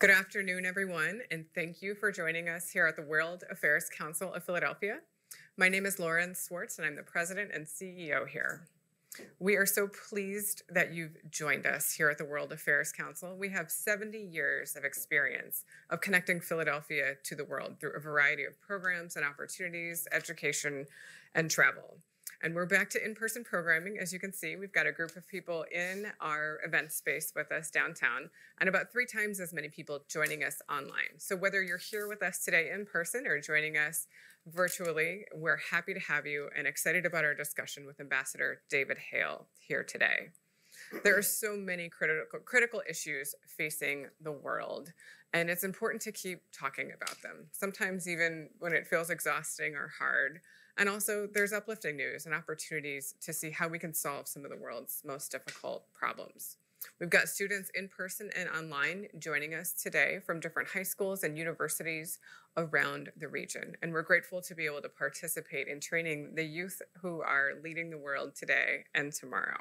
Good afternoon, everyone, and thank you for joining us here at the World Affairs Council of Philadelphia. My name is Lauren Swartz, and I'm the president and CEO here. We are so pleased that you've joined us here at the World Affairs Council. We have 70 years of experience of connecting Philadelphia to the world through a variety of programs and opportunities, education, and travel. And we're back to in-person programming. As you can see, we've got a group of people in our event space with us downtown and about three times as many people joining us online. So whether you're here with us today in person or joining us virtually, we're happy to have you and excited about our discussion with Ambassador David Hale here today. There are so many critical, critical issues facing the world, and it's important to keep talking about them, sometimes even when it feels exhausting or hard. And also, there's uplifting news and opportunities to see how we can solve some of the world's most difficult problems. We've got students in person and online joining us today from different high schools and universities around the region. And we're grateful to be able to participate in training the youth who are leading the world today and tomorrow.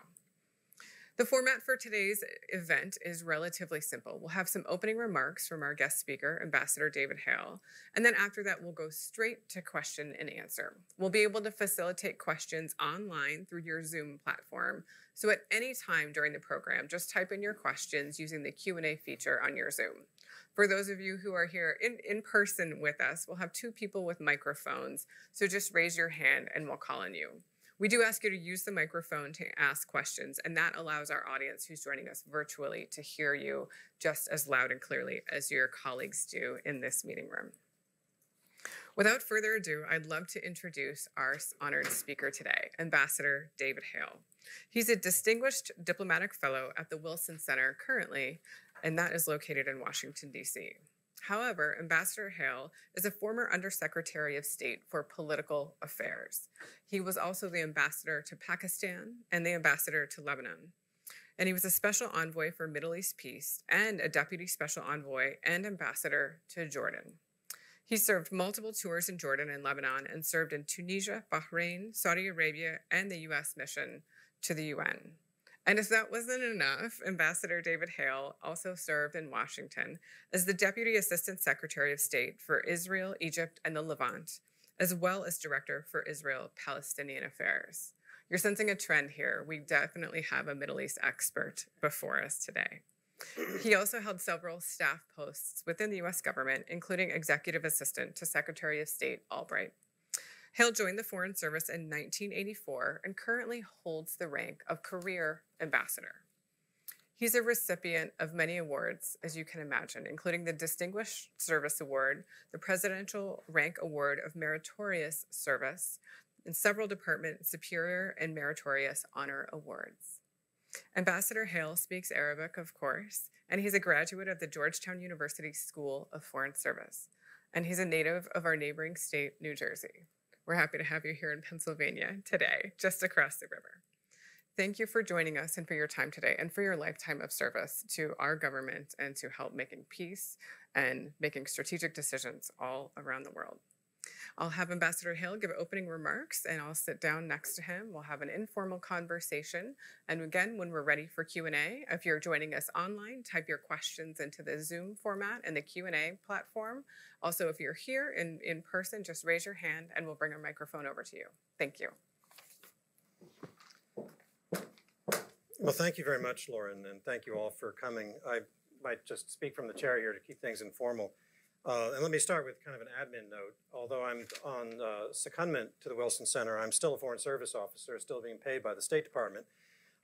The format for today's event is relatively simple. We'll have some opening remarks from our guest speaker, Ambassador David Hale, and then after that, we'll go straight to question and answer. We'll be able to facilitate questions online through your Zoom platform. So at any time during the program, just type in your questions using the Q&A feature on your Zoom. For those of you who are here in, in person with us, we'll have two people with microphones. So just raise your hand and we'll call on you. We do ask you to use the microphone to ask questions, and that allows our audience who's joining us virtually to hear you just as loud and clearly as your colleagues do in this meeting room. Without further ado, I'd love to introduce our honored speaker today, Ambassador David Hale. He's a distinguished diplomatic fellow at the Wilson Center currently, and that is located in Washington, D.C. However, Ambassador Hale is a former Undersecretary of State for Political Affairs. He was also the ambassador to Pakistan and the ambassador to Lebanon. And he was a special envoy for Middle East peace and a deputy special envoy and ambassador to Jordan. He served multiple tours in Jordan and Lebanon and served in Tunisia, Bahrain, Saudi Arabia, and the U.S. mission to the UN. And if that wasn't enough, Ambassador David Hale also served in Washington as the Deputy Assistant Secretary of State for Israel, Egypt, and the Levant, as well as Director for Israel Palestinian Affairs. You're sensing a trend here. We definitely have a Middle East expert before us today. He also held several staff posts within the US government, including Executive Assistant to Secretary of State Albright. Hale joined the Foreign Service in 1984 and currently holds the rank of Career Ambassador. He's a recipient of many awards, as you can imagine, including the Distinguished Service Award, the Presidential Rank Award of Meritorious Service, and several Department Superior and Meritorious Honor Awards. Ambassador Hale speaks Arabic, of course, and he's a graduate of the Georgetown University School of Foreign Service, and he's a native of our neighboring state, New Jersey. We're happy to have you here in Pennsylvania today, just across the river. Thank you for joining us and for your time today and for your lifetime of service to our government and to help making peace and making strategic decisions all around the world. I'll have Ambassador Hale give opening remarks and I'll sit down next to him. We'll have an informal conversation. And again, when we're ready for Q&A, if you're joining us online, type your questions into the Zoom format and the Q&A platform. Also, if you're here in, in person, just raise your hand and we'll bring a microphone over to you. Thank you. Well, thank you very much, Lauren, and thank you all for coming. I might just speak from the chair here to keep things informal. Uh, and let me start with kind of an admin note. Although I'm on uh, secondment to the Wilson Center, I'm still a Foreign Service officer, still being paid by the State Department.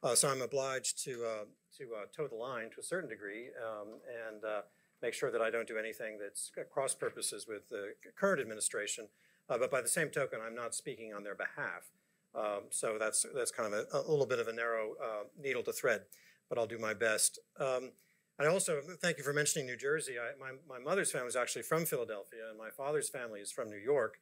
Uh, so I'm obliged to, uh, to uh, toe the line to a certain degree um, and uh, make sure that I don't do anything that's cross purposes with the current administration. but by the same token, I'm not speaking on their behalf. Um, so that's, that's kind of a, a, little bit of a narrow needle to thread, but I'll do my best. Um, I also thank you for mentioning New Jersey. I, my, my mother's family is actually from Philadelphia, and my father's family is from New York.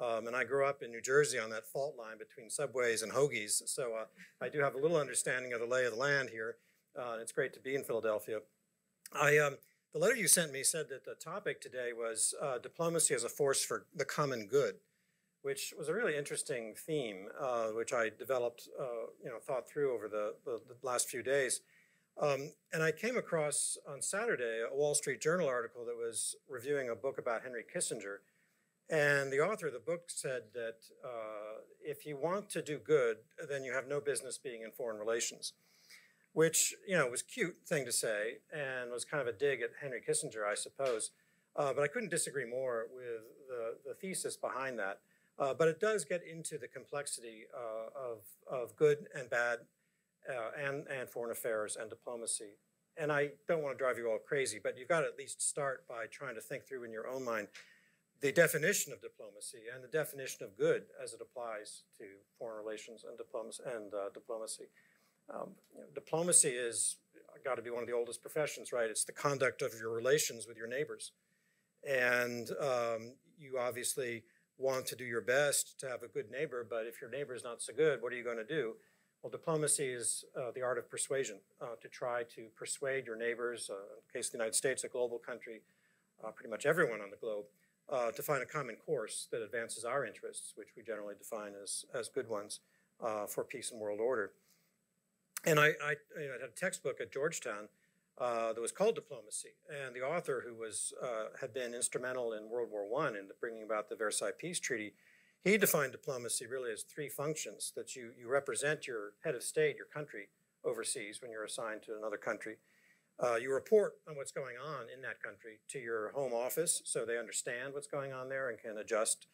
Um, and I grew up in New Jersey on that fault line between Subways and Hoagies. So uh, I do have a little understanding of the lay of the land here. Uh, it's great to be in Philadelphia. I, um, the letter you sent me said that the topic today was uh, diplomacy as a force for the common good, which was a really interesting theme, uh, which I developed, uh, you know, thought through over the, the, the last few days. Um, and I came across on Saturday a Wall Street Journal article that was reviewing a book about Henry Kissinger. And the author of the book said that uh, if you want to do good, then you have no business being in foreign relations, which, you know, was a cute thing to say and was kind of a dig at Henry Kissinger, I suppose. Uh, but I couldn't disagree more with the, the thesis behind that. Uh, but it does get into the complexity uh, of, of good and bad uh, and, and foreign affairs and diplomacy. And I don't want to drive you all crazy, but you've got to at least start by trying to think through in your own mind the definition of diplomacy and the definition of good as it applies to foreign relations and diplomacy. And, uh, diplomacy. Um, you know, diplomacy is got to be one of the oldest professions, right? It's the conduct of your relations with your neighbors. And um, you obviously want to do your best to have a good neighbor, but if your neighbor is not so good, what are you going to do? Well, diplomacy is uh, the art of persuasion, uh, to try to persuade your neighbors, uh, in the case of the United States, a global country, uh, pretty much everyone on the globe, uh, to find a common course that advances our interests, which we generally define as, as good ones uh, for peace and world order. And I, I, you know, I had a textbook at Georgetown that was called Diplomacy, and the author, who was had been instrumental in World War One in bringing about the Versailles Peace Treaty, he defined diplomacy really as three functions: that you you represent your head of state, your country, overseas when you're assigned to another country. Uh, you report on what's going on in that country to your home office, so they understand what's going on there and can adjust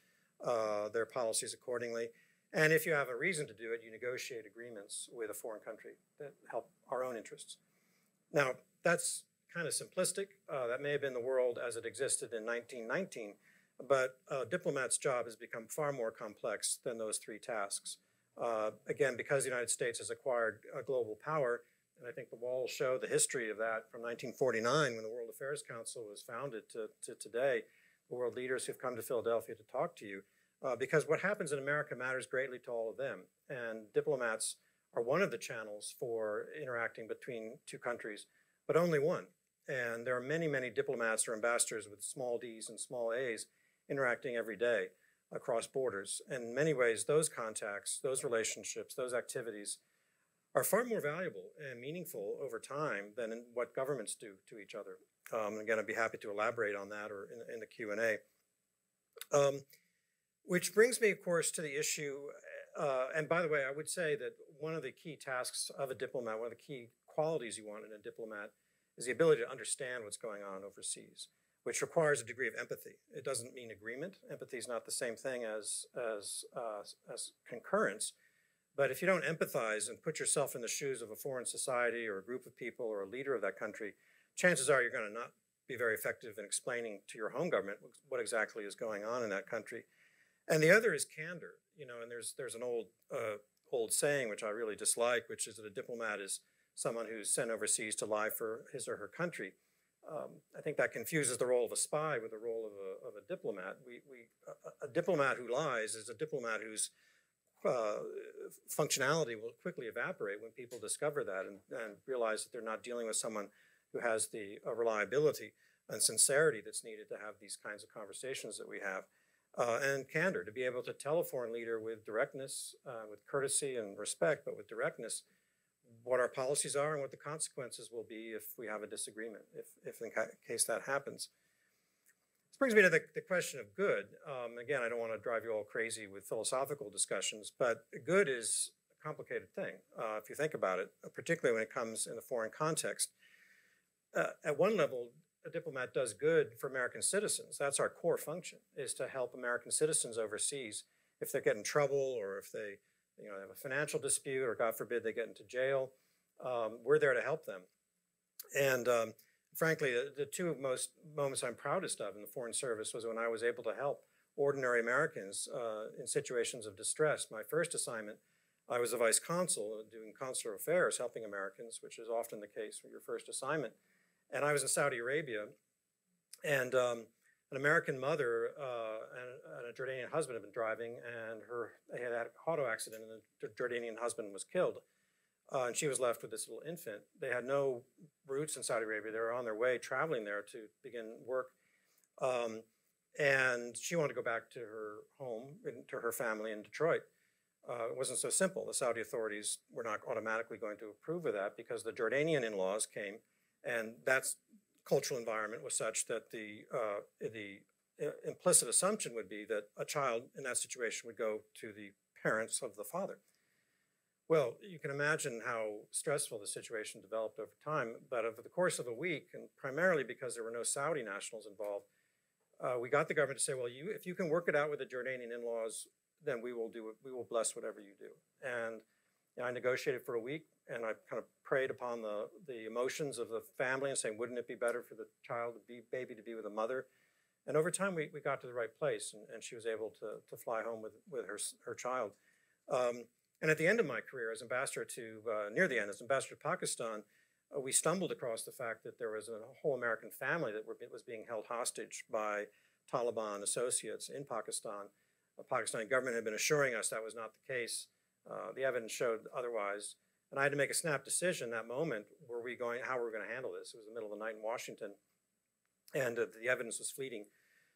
uh, their policies accordingly. And if you have a reason to do it, you negotiate agreements with a foreign country that help our own interests. Now, that's kind of simplistic. Uh, that may have been the world as it existed in 1919, but a diplomat's job has become far more complex than those three tasks. Uh, again, because the United States has acquired a global power, and I think the walls show the history of that from 1949 when the World Affairs Council was founded to, to today, the world leaders who've come to Philadelphia to talk to you. Uh, because what happens in America matters greatly to all of them. And diplomats are one of the channels for interacting between two countries, but only one. And there are many, many diplomats or ambassadors with small d's and small a's interacting every day across borders. And in many ways, those contacts, those relationships, those activities are far more valuable and meaningful over time than what governments do to each other. Um, again, I'd be happy to elaborate on that or in, in the Q&A. Um, which brings me, of course, to the issue. Uh, and by the way, I would say that one of the key tasks of a diplomat, one of the key qualities you want in a diplomat, is the ability to understand what's going on overseas, which requires a degree of empathy. It doesn't mean agreement. Empathy is not the same thing as as uh, as concurrence. But if you don't empathize and put yourself in the shoes of a foreign society or a group of people or a leader of that country, chances are you're going to not be very effective in explaining to your home government what exactly is going on in that country. And the other is candor, you know, and there's there's an old uh, old saying which I really dislike, which is that a diplomat is someone who's sent overseas to lie for his or her country. Um, I think that confuses the role of a spy with the role of a, of a diplomat. We, we, a, a, diplomat who lies is a diplomat whose uh, functionality will quickly evaporate when people discover that and, and, realize that they're not dealing with someone who has the uh, reliability and sincerity that's needed to have these kinds of conversations that we have uh, and candor to be able to tell a foreign leader with directness, uh, with courtesy and respect, but with directness, what our policies are and what the consequences will be if we have a disagreement, if, if in case that happens. This brings me to the, the question of good. Um, again, I don't want to drive you all crazy with philosophical discussions, but good is a complicated thing uh, if you think about it, particularly when it comes in a foreign context. Uh, at one level, a diplomat does good for American citizens. That's our core function, is to help American citizens overseas if they get in trouble or if they you know, they have a financial dispute or God forbid they get into jail. Um, we're there to help them. And um, frankly, the, the, two most moments I'm proudest of in the Foreign Service was when I was able to help ordinary Americans uh, in situations of distress. My first assignment, I was a vice consul doing consular affairs, helping Americans, which is often the case for your first assignment and I was in Saudi Arabia, and um, an American mother uh, and, and, a Jordanian husband had been driving, and her they had had an auto accident, and the Jordanian husband was killed, uh, and she was left with this little infant. They had no roots in Saudi Arabia; they were on their way traveling there to begin work, um, and she wanted to go back to her home, to her family in Detroit. uh, it wasn't so simple. The Saudi authorities were not automatically going to approve of that because the Jordanian in-laws came, and that's cultural environment was such that the uh, the uh, implicit assumption would be that a child in that situation would go to the parents of the father. Well, you can imagine how stressful the situation developed over time, but over the course of a week, and primarily because there were no Saudi nationals involved, uh, we got the government to say, well, you, if you can work it out with the Jordanian in-laws, then we will do it, we will bless whatever you do. And you know, I negotiated for a week and I kind of preyed upon the, the emotions of the family and saying, wouldn't it be better for the child, to be, baby to be with a mother? And over time, we, we got to the right place and, and she was able to, to fly home with, with her, her child. Um, and at the end of my career as ambassador to, uh, near the end, as ambassador to Pakistan, uh, we stumbled across the fact that there was a whole American family that were, was being held hostage by Taliban associates in Pakistan. The Pakistani government had been assuring us that was not the case. Uh, the evidence showed otherwise. And I had to make a snap decision that moment. Were we going, how were we going to handle this? It was the middle of the night in Washington, and uh, the evidence was fleeting.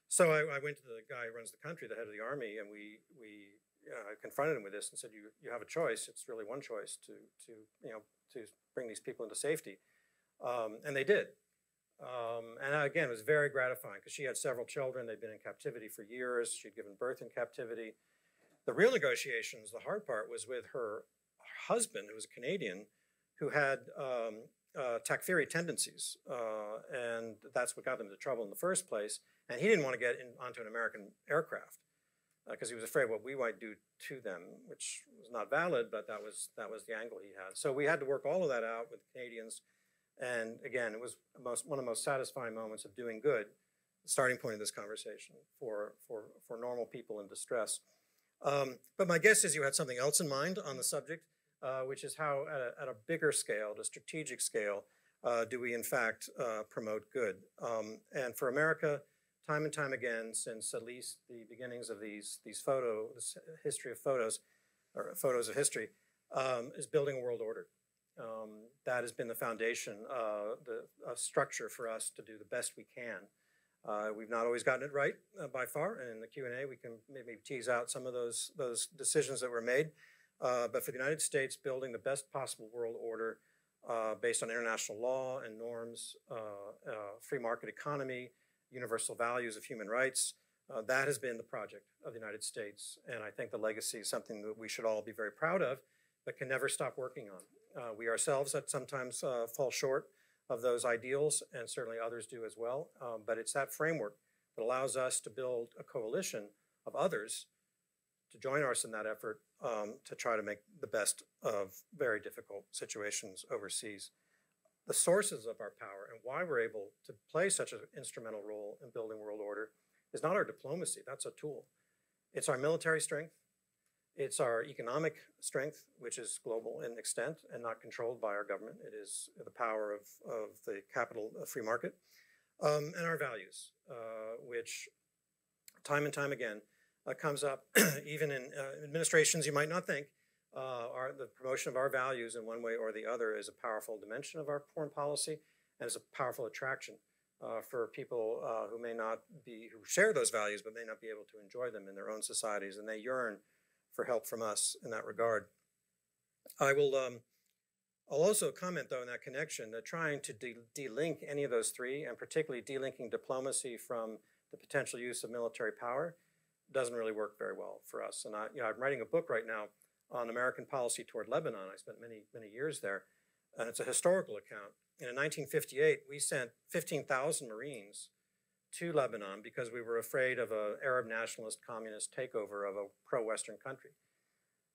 So I, I went to the guy who runs the country, the head of the army, and we we uh, confronted him with this and said, "You you have a choice. It's really one choice to to you know to bring these people into safety," um, and they did. Um, and again, it was very gratifying because she had several children. They'd been in captivity for years. She'd given birth in captivity. The real negotiations, the hard part, was with her husband, who was a Canadian, who had um, uh, Takfiri tendencies, uh, and that's what got them into trouble in the first place. And he didn't want to get in, onto an American aircraft because he was afraid what we might do to them, which was not valid, but that was that was the angle he had. So we had to work all of that out with Canadians. And again, it was most, one of the most satisfying moments of doing good, starting point of this conversation for for for normal people in distress. Um, but my guess is you had something else in mind on the subject, uh, which is how, at a, at a bigger scale, at a strategic scale, uh, do we in fact uh, promote good? Um, and for America, time and time again, since at least the beginnings of these these photo this history of photos, or photos of history, um, is building a world order. Um, that has been the foundation, uh, the structure for us to do the best we can. Uh, we've not always gotten it right by far, and in the Q and A, we can maybe tease out some of those those decisions that were made. Uh, but for the United States, building the best possible world order uh, based on international law and norms, uh, uh, free market economy, universal values of human rights, uh, that has been the project of the United States, and I think the legacy is something that we should all be very proud of, but can never stop working on. We ourselves sometimes fall short of those ideals, and certainly others do as well. Um, but it's that framework that allows us to build a coalition of others to join us in that effort um, to try to make the best of very difficult situations overseas. The sources of our power and why we're able to play such an instrumental role in building world order is not our diplomacy, that's a tool. It's our military strength, it's our economic strength, which is global in extent and not controlled by our government. It is the power of, of the capital free market. Um, and our values, uh, which time and time again uh, comes up, even in uh, administrations you might not think. Uh, our, the promotion of our values in one way or the other is a powerful dimension of our foreign policy and is a powerful attraction uh, for people uh, who may not be, who share those values but may not be able to enjoy them in their own societies. And they yearn for help from us in that regard. I will. Um, I'll also comment, though, in that connection that trying to de- delink any of those three, and particularly delinking diplomacy from the potential use of military power, doesn't really work very well for us. And I, you know, I'm writing a book right now on American policy toward Lebanon. I spent many, many years there, and it's a historical account. And in 1958, we sent 15,000 Marines to Lebanon because we were afraid of an Arab nationalist communist takeover of a pro-Western country.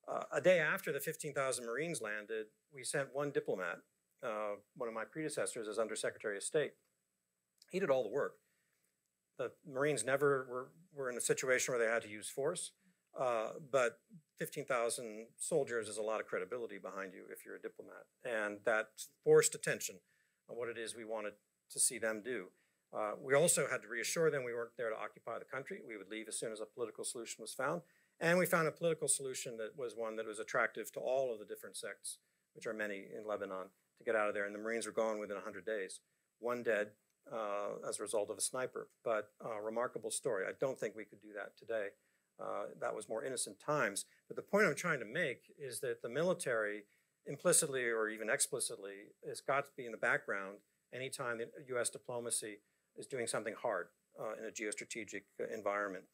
Uh, a day after the 15,000 Marines landed, we sent one diplomat, uh, one of my predecessors as Undersecretary of State. He did all the work. The Marines never were, were in a situation where they had to use force, uh, but 15,000 soldiers is a lot of credibility behind you if you're a diplomat. And that forced attention on what it is we wanted to see them do. Uh, we also had to reassure them we weren't there to occupy the country. We would leave as soon as a political solution was found. And we found a political solution that was one that was attractive to all of the different sects, which are many in Lebanon, to get out of there. And the Marines were gone within 100 days. One dead uh, as a result of a sniper, but uh, remarkable story. I don't think we could do that today. Uh, that was more innocent times. But the point I'm trying to make is that the military, implicitly or even explicitly, has got to be in the background anytime the U.S. diplomacy is doing something hard uh, in a geostrategic uh, environment.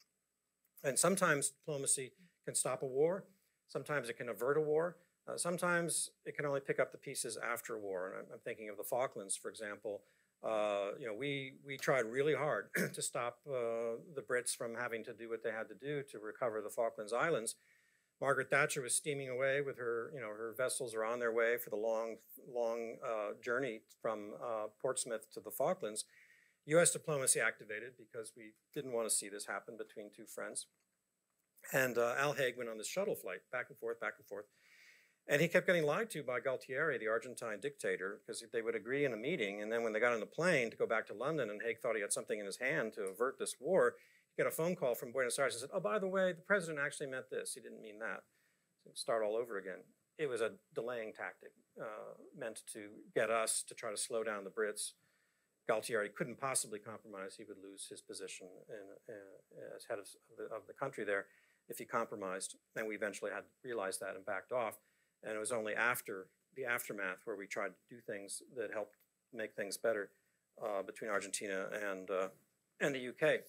And sometimes diplomacy can stop a war. Sometimes it can avert a war. Uh, sometimes it can only pick up the pieces after war. And I'm, I'm thinking of the Falklands, for example. Uh, you know, we, we tried really hard to stop uh, the Brits from having to do what they had to do to recover the Falklands Islands. Margaret Thatcher was steaming away with her, you know, her vessels are on their way for the long, long uh, journey from uh, Portsmouth to the Falklands. U.S. diplomacy activated because we didn't want to see this happen between two friends. And uh, Al Haig went on this shuttle flight back and forth, back and forth. And he kept getting lied to by Galtieri, the Argentine dictator, because they would agree in a meeting. And then when they got on the plane to go back to London and Haig thought he had something in his hand to avert this war, he got a phone call from Buenos Aires and said, Oh, by the way, the president actually meant this. He didn't mean that. So start all over again. It was a delaying tactic uh, meant to get us to try to slow down the Brits. Galtieri couldn't possibly compromise. He would lose his position in, uh, as head of the, of the country there if he compromised. And we eventually had realized that and backed off. And it was only after the aftermath where we tried to do things that helped make things better uh, between Argentina and, uh, and the UK.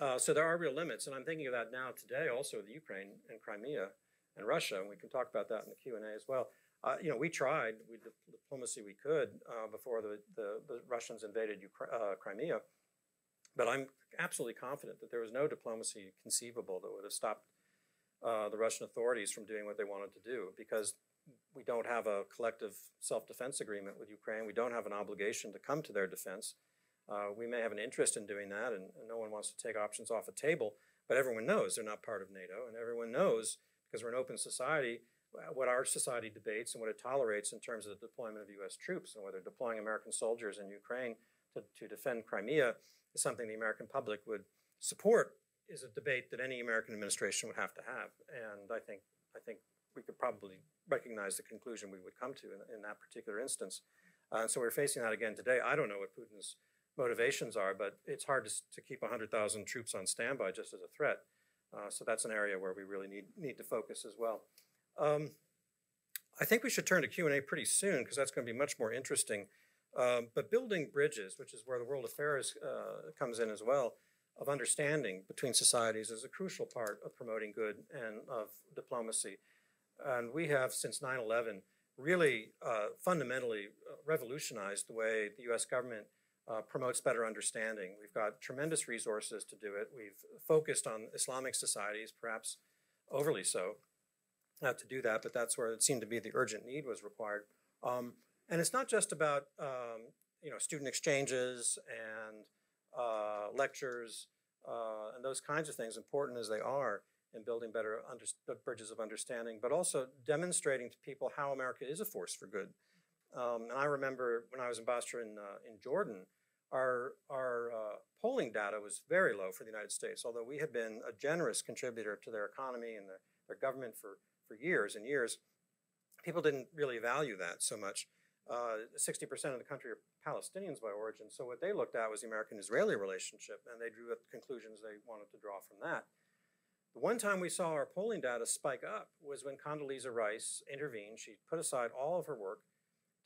Uh, so there are real limits, and I'm thinking of that now today also with Ukraine and Crimea and Russia, and we can talk about that in the Q&A as well. Uh, you know, we tried with the diplomacy we could uh, before the, the, the Russians invaded uh, Crimea, but I'm absolutely confident that there was no diplomacy conceivable that would have stopped uh, the Russian authorities from doing what they wanted to do because we don't have a collective self-defense agreement with Ukraine. We don't have an obligation to come to their defense. Uh, we may have an interest in doing that, and, and no one wants to take options off the table. But everyone knows they're not part of NATO, and everyone knows because we're an open society what our society debates and what it tolerates in terms of the deployment of U.S. troops and whether deploying American soldiers in Ukraine to, to defend Crimea is something the American public would support is a debate that any American administration would have to have. And I think I think we could probably recognize the conclusion we would come to in, in that particular instance. Uh, and so we're facing that again today. I don't know what Putin's motivations are, but it's hard to, to keep 100,000 troops on standby just as a threat. Uh, so that's an area where we really need, need to focus as well. Um, I think we should turn to Q&A pretty soon because that's going to be much more interesting. Um, but building bridges, which is where the world affairs uh, comes in as well, of understanding between societies is a crucial part of promoting good and of diplomacy. And we have, since 9 11, really uh, fundamentally uh, revolutionized the way the US government uh, promotes better understanding. We've got tremendous resources to do it. We've focused on Islamic societies, perhaps overly so, uh, to do that, but that's where it seemed to be the urgent need was required. Um, and it's not just about um, you know student exchanges and uh, lectures uh, and those kinds of things, important as they are in building better under, bridges of understanding, but also demonstrating to people how America is a force for good. Um, and I remember when I was ambassador in, uh, in Jordan, our, our uh, polling data was very low for the United States, although we had been a generous contributor to their economy and their, their government for, for years and years. People didn't really value that so much. Uh, 60% of the country are Palestinians by origin. So what they looked at was the American-Israeli relationship, and they drew the conclusions they wanted to draw from that. The one time we saw our polling data spike up was when Condoleezza Rice intervened. She put aside all of her work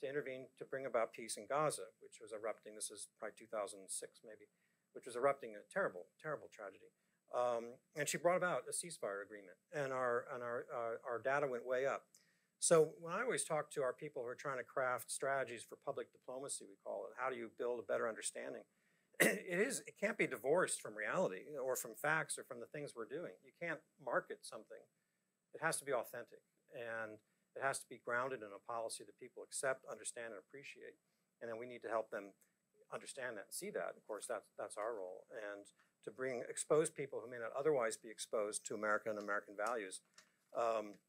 to intervene to bring about peace in Gaza, which was erupting. This is probably 2006, maybe, which was erupting a terrible, terrible tragedy. Um, and she brought about a ceasefire agreement, and our and our uh, our data went way up. So when I always talk to our people who are trying to craft strategies for public diplomacy, we call it, how do you build a better understanding? it is it can't be divorced from reality or from facts or from the things we're doing. You can't market something. It has to be authentic and it has to be grounded in a policy that people accept, understand, and appreciate. And then we need to help them understand that and see that. Of course, that's that's our role. And to bring expose people who may not otherwise be exposed to America and American values. Um,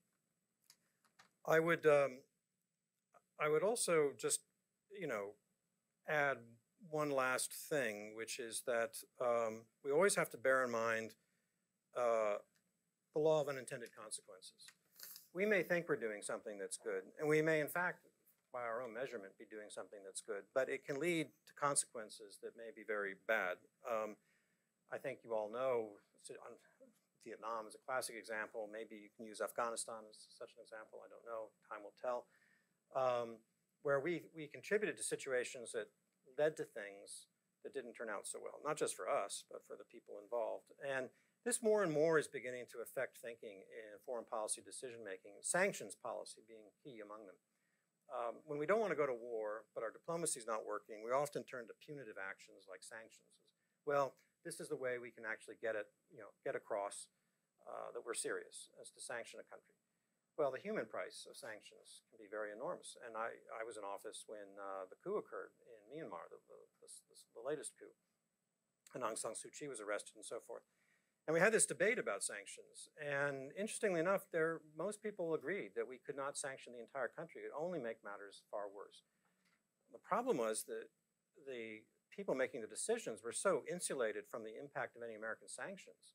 I would um, I would also just you know add one last thing, which is that um, we always have to bear in mind uh, the law of unintended consequences. We may think we're doing something that's good, and we may, in fact, by our own measurement, be doing something that's good, but it can lead to consequences that may be very bad. Um, I think you all know Vietnam is a classic example. Maybe you can use Afghanistan as such an example. I don't know. Time will tell. Um, where we, we contributed to situations that led to things that didn't turn out so well, not just for us, but for the people involved. And this more and more is beginning to affect thinking in foreign policy decision making, sanctions policy being key among them. Um, when we don't want to go to war, but our diplomacy is not working, we often turn to punitive actions like sanctions. Well, this is the way we can actually get it, you know, get across uh, that we're serious as to sanction a country. Well, the human price of sanctions can be very enormous. And I, I was in office when uh, the coup occurred in Myanmar, the, the, the, the latest coup. And Aung San Suu Kyi was arrested and so forth. And we had this debate about sanctions. And interestingly enough, there most people agreed that we could not sanction the entire country. It would only make matters far worse. The problem was that the people making the decisions were so insulated from the impact of any American sanctions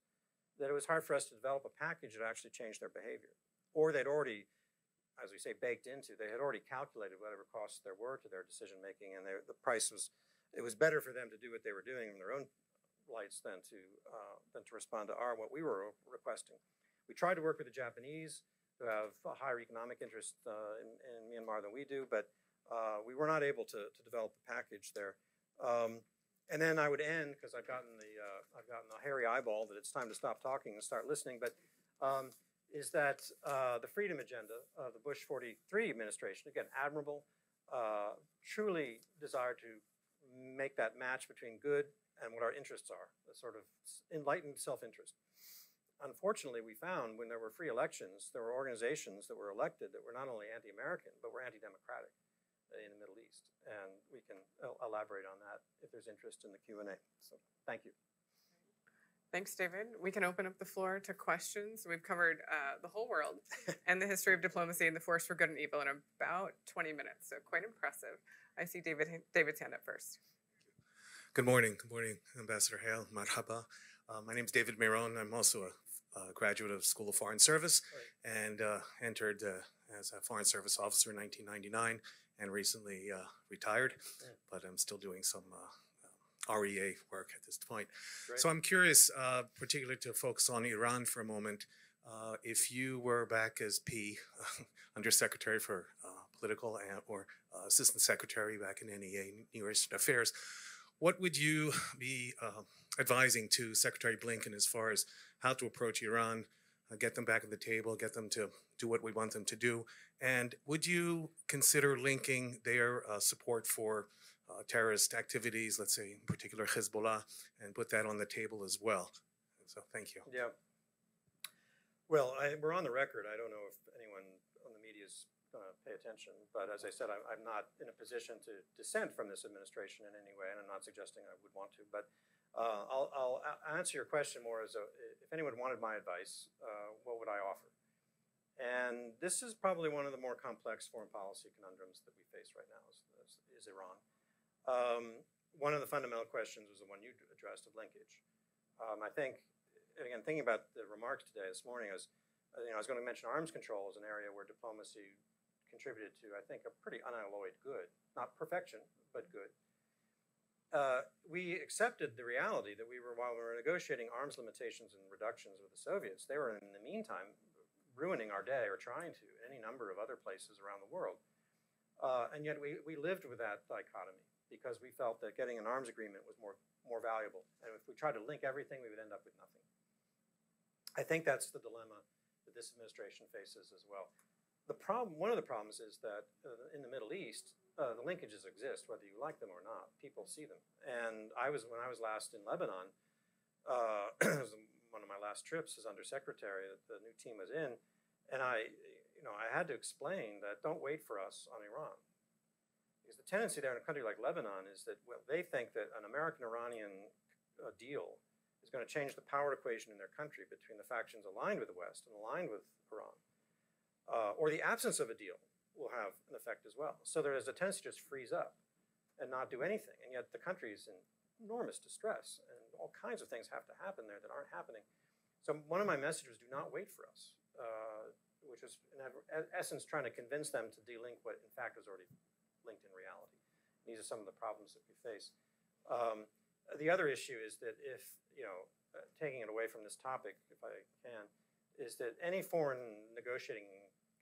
that it was hard for us to develop a package that actually changed their behavior. Or they'd already, as we say, baked into, they had already calculated whatever costs there were to their decision making, and the price was, it was better for them to do what they were doing in their own lights than to, uh, than to respond to our, what we were requesting. We tried to work with the Japanese, who have a higher economic interest uh, in, in Myanmar than we do, but uh, we were not able to, to develop a package there. Um, and then I would end because I've gotten the uh, I've gotten a hairy eyeball that it's time to stop talking and start listening. But um, is that uh, the freedom agenda of the Bush 43 administration again admirable, uh, truly desire to make that match between good and what our interests are, a sort of enlightened self-interest. Unfortunately, we found when there were free elections, there were organizations that were elected that were not only anti-American but were anti-democratic in the Middle East. And we can elaborate on that if there's interest in the Q&A. So thank you. Thanks, David. We can open up the floor to questions. We've covered uh, the whole world and the history of diplomacy and the force for good and evil in about 20 minutes, so quite impressive. I see David David's hand up first. Good morning. Good morning, Ambassador Hale. Marhaba. Uh, my name is David Miron. I'm also a, a, graduate of School of Foreign Service right. and uh, entered uh, as a Foreign Service officer in 1999 and recently uh, retired, yeah. but I'm still doing some uh, um, REA work at this point. So I'm curious, uh, particularly to focus on Iran for a moment. Uh, if you were back as P, Undersecretary for uh, Political and, or uh, Assistant Secretary back in NEA, Near Eastern Affairs, what would you be advising to Secretary Blinken as far as how to approach Iran, get them back at the table, get them to do what we want them to do, and would you consider linking their uh, support for uh, terrorist activities, let's say in particular Hezbollah, and put that on the table as well? So thank you. Yeah. Well, I, we're on the record. I don't know if anyone on the media is going to pay attention, but as I said, I'm, I'm, not in a position to dissent from this administration in any way, and I'm not suggesting I would want to. But uh, I'll, I'll, answer your question more as a, if anyone wanted my advice, uh, what would I offer? And this is probably one of the more complex foreign policy conundrums that we face right now is, is, is Iran. Um, one of the fundamental questions was the one you addressed of linkage. Um, I think, again, thinking about the remarks today this morning, I was, uh, you know, I was going to mention arms control as an area where diplomacy contributed to, I think, a pretty unalloyed good. Not perfection, but good. Uh, we accepted the reality that we were, while we were negotiating arms limitations and reductions with the Soviets, they were in the meantime ruining our day or trying to in any number of other places around the world. Uh, and yet we, we lived with that dichotomy because we felt that getting an arms agreement was more, more valuable. And if we tried to link everything, we would end up with nothing. I think that's the dilemma that this administration faces as well. The problem, one of the problems is that uh, in the Middle East, uh, the linkages exist, whether you like them or not. People see them. And I was, when I was last in Lebanon, uh, one of my last trips as undersecretary that the new team was in, and I, you know, I had to explain that don't wait for us on Iran. Because the tendency there in a country like Lebanon is that well, they think that an American-Iranian uh, deal is going to change the power equation in their country between the factions aligned with the West and aligned with Iran. Uh, or the absence of a deal will have an effect as well. So there is a tendency to just freeze up and not do anything. And yet the country is in enormous distress and all kinds of things have to happen there that aren't happening. So one of my messages, do not wait for us, uh, which is in essence trying to convince them to delink what in fact is already linked in reality. And These are some of the problems that we face. Um, the other issue is that if, you know, uh, taking it away from this topic, if I can, is that any foreign negotiating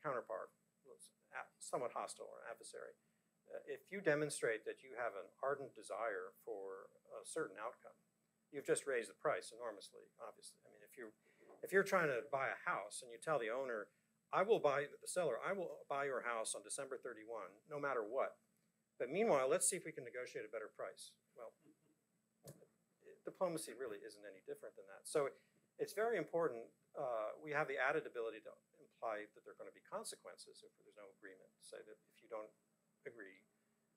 counterpart, somewhat hostile or adversary, if you demonstrate that you have an ardent desire for a certain outcome, you've just raised the price enormously, obviously. I mean, if you're, if you're trying to buy a house and you tell the owner, I will buy, the seller, I will buy your house on December thirty-one, no matter what. But meanwhile, let's see if we can negotiate a better price. Well, diplomacy really isn't any different than that. So it's very important, uh, we have the added ability to imply that there are gonna be consequences if there's no agreement. Say that if you don't agree,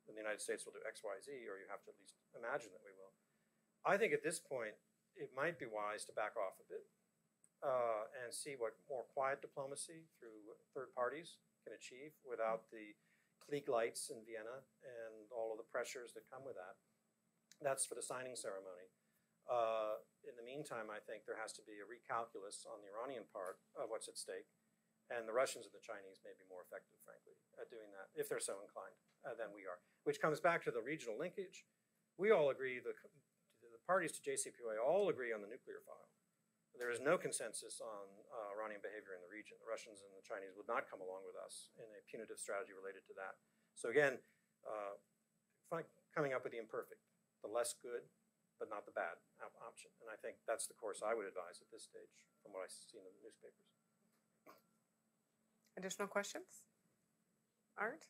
then the United States will do X, Y, Z, or you have to at least imagine that we will. I think at this point, it might be wise to back off a bit uh, and see what more quiet diplomacy through third parties can achieve without the klieg lights in Vienna and all of the pressures that come with that. That's for the signing ceremony. Uh, in the meantime, I think there has to be a recalculus on the Iranian part of what's at stake. And the Russians and the Chinese may be more effective, frankly, at doing that, if they're so inclined, uh, than we are. Which comes back to the regional linkage. We all agree, the, the parties to JCPOA all agree on the nuclear file. There is no consensus on uh, Iranian behavior in the region. The Russians and the Chinese would not come along with us in a punitive strategy related to that. So again, uh, coming up with the imperfect, the less good, but not the bad op- option. And I think that's the course I would advise at this stage, from what I see in the newspapers. Additional questions? Art?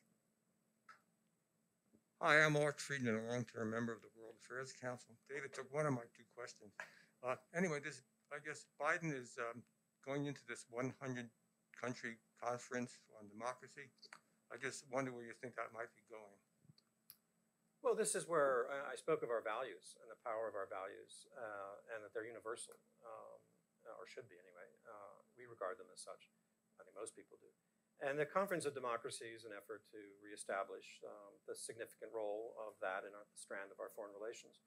Hi, I'm Art Friedman, a long-term member of the World Affairs Council. David took one of my two questions. Uh, anyway, this, I guess Biden is um, going into this 100-country conference on democracy. I just wonder where you think that might be going. Well, this is where uh, I spoke of our values and the power of our values, uh, and that they're universal, um, or should be anyway. Uh, we regard them as such. I think most people do. And the Conference of Democracy is an effort to reestablish um, the significant role of that in our, the strand of our foreign relations.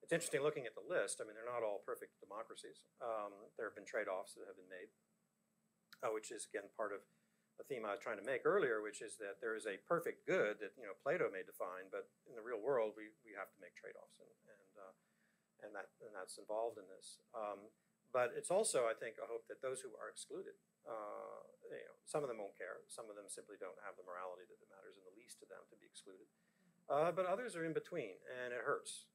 It's interesting looking at the list. I mean, they're not all perfect democracies. Um, there have been trade-offs that have been made, uh, which is again part of a theme I was trying to make earlier, which is that there is a perfect good that you know Plato may define, but in the real world we, we have to make trade-offs, and and, uh, and that and that's involved in this. Um, but it's also, I think, a hope that those who are excluded, uh, you know, some of them won't care, some of them simply don't have the morality that it matters in the least to them to be excluded, uh, but others are in between, and it hurts.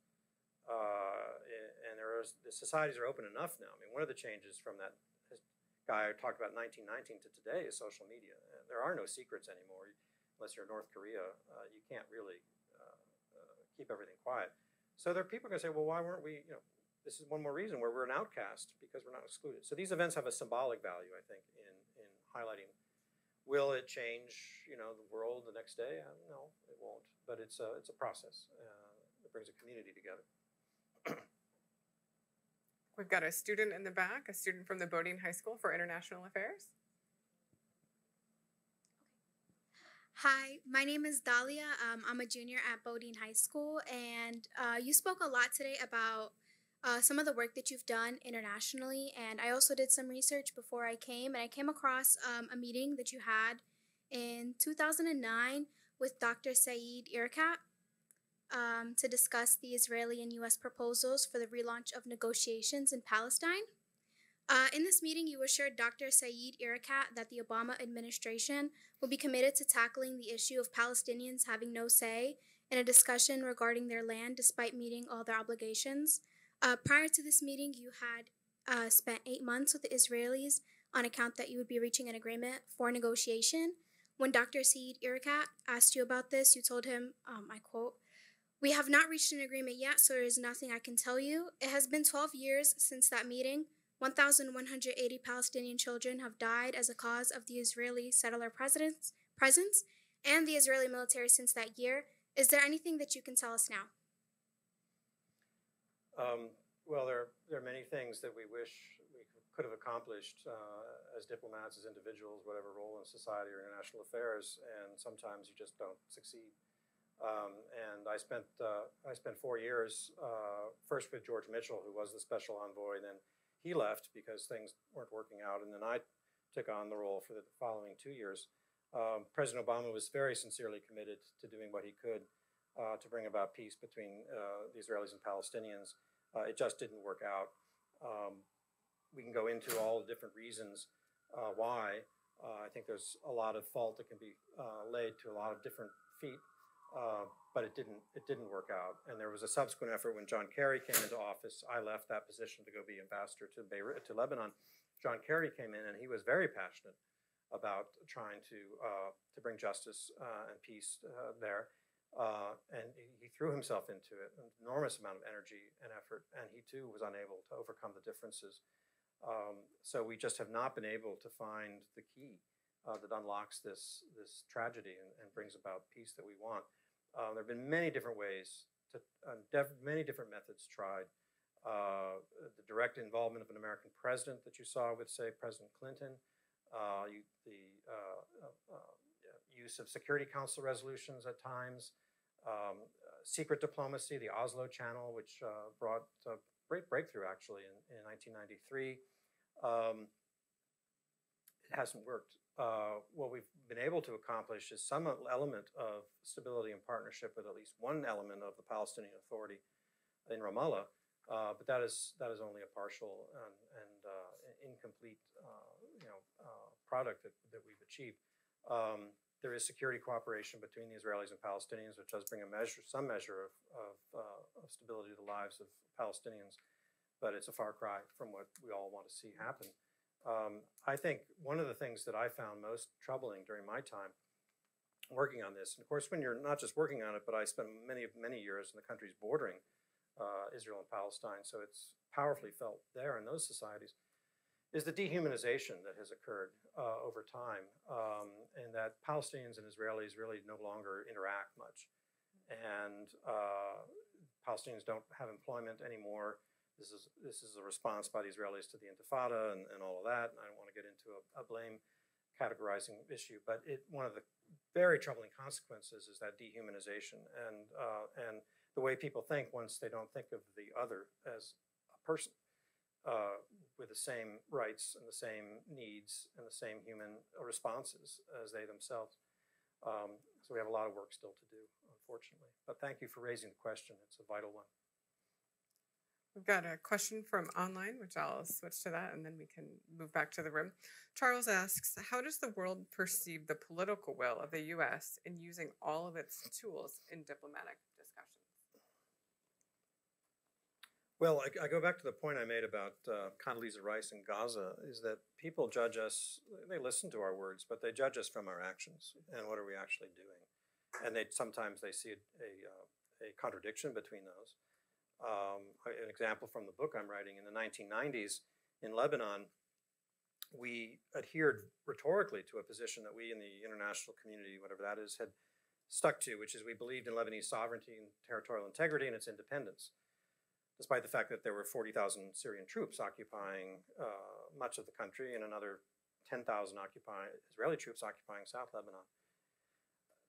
Uh, and there is the societies are open enough now. I mean, one of the changes from that guy I talked about in 1919 to today is social media. And there are no secrets anymore. Unless you're North Korea, uh, you can't really uh, uh, keep everything quiet. So there are people going to say, well, why weren't we, you know, this is one more reason where we're an outcast because we're not excluded. So these events have a symbolic value, I think, in, in highlighting. Will it change, you know, the world the next day? Uh, no, it won't. But it's a, it's a process uh, that brings a community together. We've got a student in the back, a student from the Bodine High School for International Affairs. Hi, my name is Dahlia. Um, I'm a junior at Bodine High School, and uh, you spoke a lot today about uh, some of the work that you've done internationally. And I also did some research before I came, and I came across um, a meeting that you had in 2009 with Dr. Saeed Erekat um, to discuss the Israeli and U.S. proposals for the relaunch of negotiations in Palestine. Uh, in this meeting, you assured Dr. Saeed Erekat that the Obama administration will be committed to tackling the issue of Palestinians having no say in a discussion regarding their land despite meeting all their obligations. Uh, prior to this meeting, you had uh, spent eight months with the Israelis on account that you would be reaching an agreement for negotiation. When Dr. Saeed Erekat asked you about this, you told him, um, I quote, we have not reached an agreement yet, so there is nothing I can tell you. It has been 12 years since that meeting. 1,180 Palestinian children have died as a cause of the Israeli settler presence and the Israeli military since that year. Is there anything that you can tell us now? Um, well, there, there are many things that we wish we could have accomplished uh, as diplomats, as individuals, whatever role in society or international affairs, and sometimes you just don't succeed. Um, and I spent uh, I spent four years uh, first with George Mitchell, who was the special envoy. Then he left because things weren't working out, and then I took on the role for the following two years. Um, President Obama was very sincerely committed to doing what he could uh, to bring about peace between uh, the Israelis and Palestinians. Uh, it just didn't work out. Um, we can go into all the different reasons uh, why. Uh, I think there's a lot of fault that can be uh, laid to a lot of different feet, but it didn't. It didn't work out. And there was a subsequent effort when John Kerry came into office. I left that position to go be ambassador to Beirut, to Lebanon. John Kerry came in, and he was very passionate about trying to to bring justice and peace there. Uh, and he- threw himself into it, an enormous amount of energy and effort, and he too was unable to overcome the differences. Um, so we just have not been able to find the key uh, that unlocks this this tragedy and, and brings about peace that we want. Uh, there have been many different ways to uh, many different methods tried. Uh, the direct involvement of an American president that you saw with, say, President Clinton, uh, you, the use of Security Council resolutions at times, um, secret diplomacy, the Oslo Channel, which uh, brought a great breakthrough actually in, in 1993. Um, it hasn't worked. Uh, what we've been able to accomplish is some element of stability and partnership with at least one element of the Palestinian Authority in Ramallah, uh, but that is that is only a partial and, and uh, incomplete uh, you know uh, product that, that we've achieved. Um, there is security cooperation between the Israelis and Palestinians, which does bring a measure, some measure of, of, uh, of stability to the lives of Palestinians, but it's a far cry from what we all want to see happen. Um, I think one of the things that I found most troubling during my time working on this, and of course, when you're not just working on it, but I spent many, many years in the countries bordering uh, Israel and Palestine, so it's powerfully felt there in those societies, is the dehumanization that has occurred uh, over time, um, and that Palestinians and Israelis really no longer interact much. And uh, Palestinians don't have employment anymore. This is this is a response by the Israelis to the Intifada and, and all of that. And I don't want to get into a, a blame categorizing issue, but it one of the very troubling consequences is that dehumanization and uh, and the way people think once they don't think of the other as a person uh, with the same rights and the same needs and the same human responses as they themselves. Um, so we have a lot of work still to do, unfortunately. But thank you for raising the question. It's a vital one. We've got a question from online, which I'll switch to that and then we can move back to the room. Charles asks How does the world perceive the political will of the U.S. in using all of its tools in diplomatic discussions? Well, I, I go back to the point I made about uh, Condoleezza Rice in Gaza is that people judge us, they listen to our words, but they judge us from our actions and what are we actually doing. And they sometimes they see a, a, uh, a contradiction between those. Um, an example from the book I'm writing in the 1990s in Lebanon, we adhered rhetorically to a position that we in the international community, whatever that is, had stuck to, which is we believed in Lebanese sovereignty and territorial integrity and its independence despite the fact that there were 40,000 Syrian troops occupying uh, much of the country and another 10,000 occupying Israeli troops occupying South Lebanon.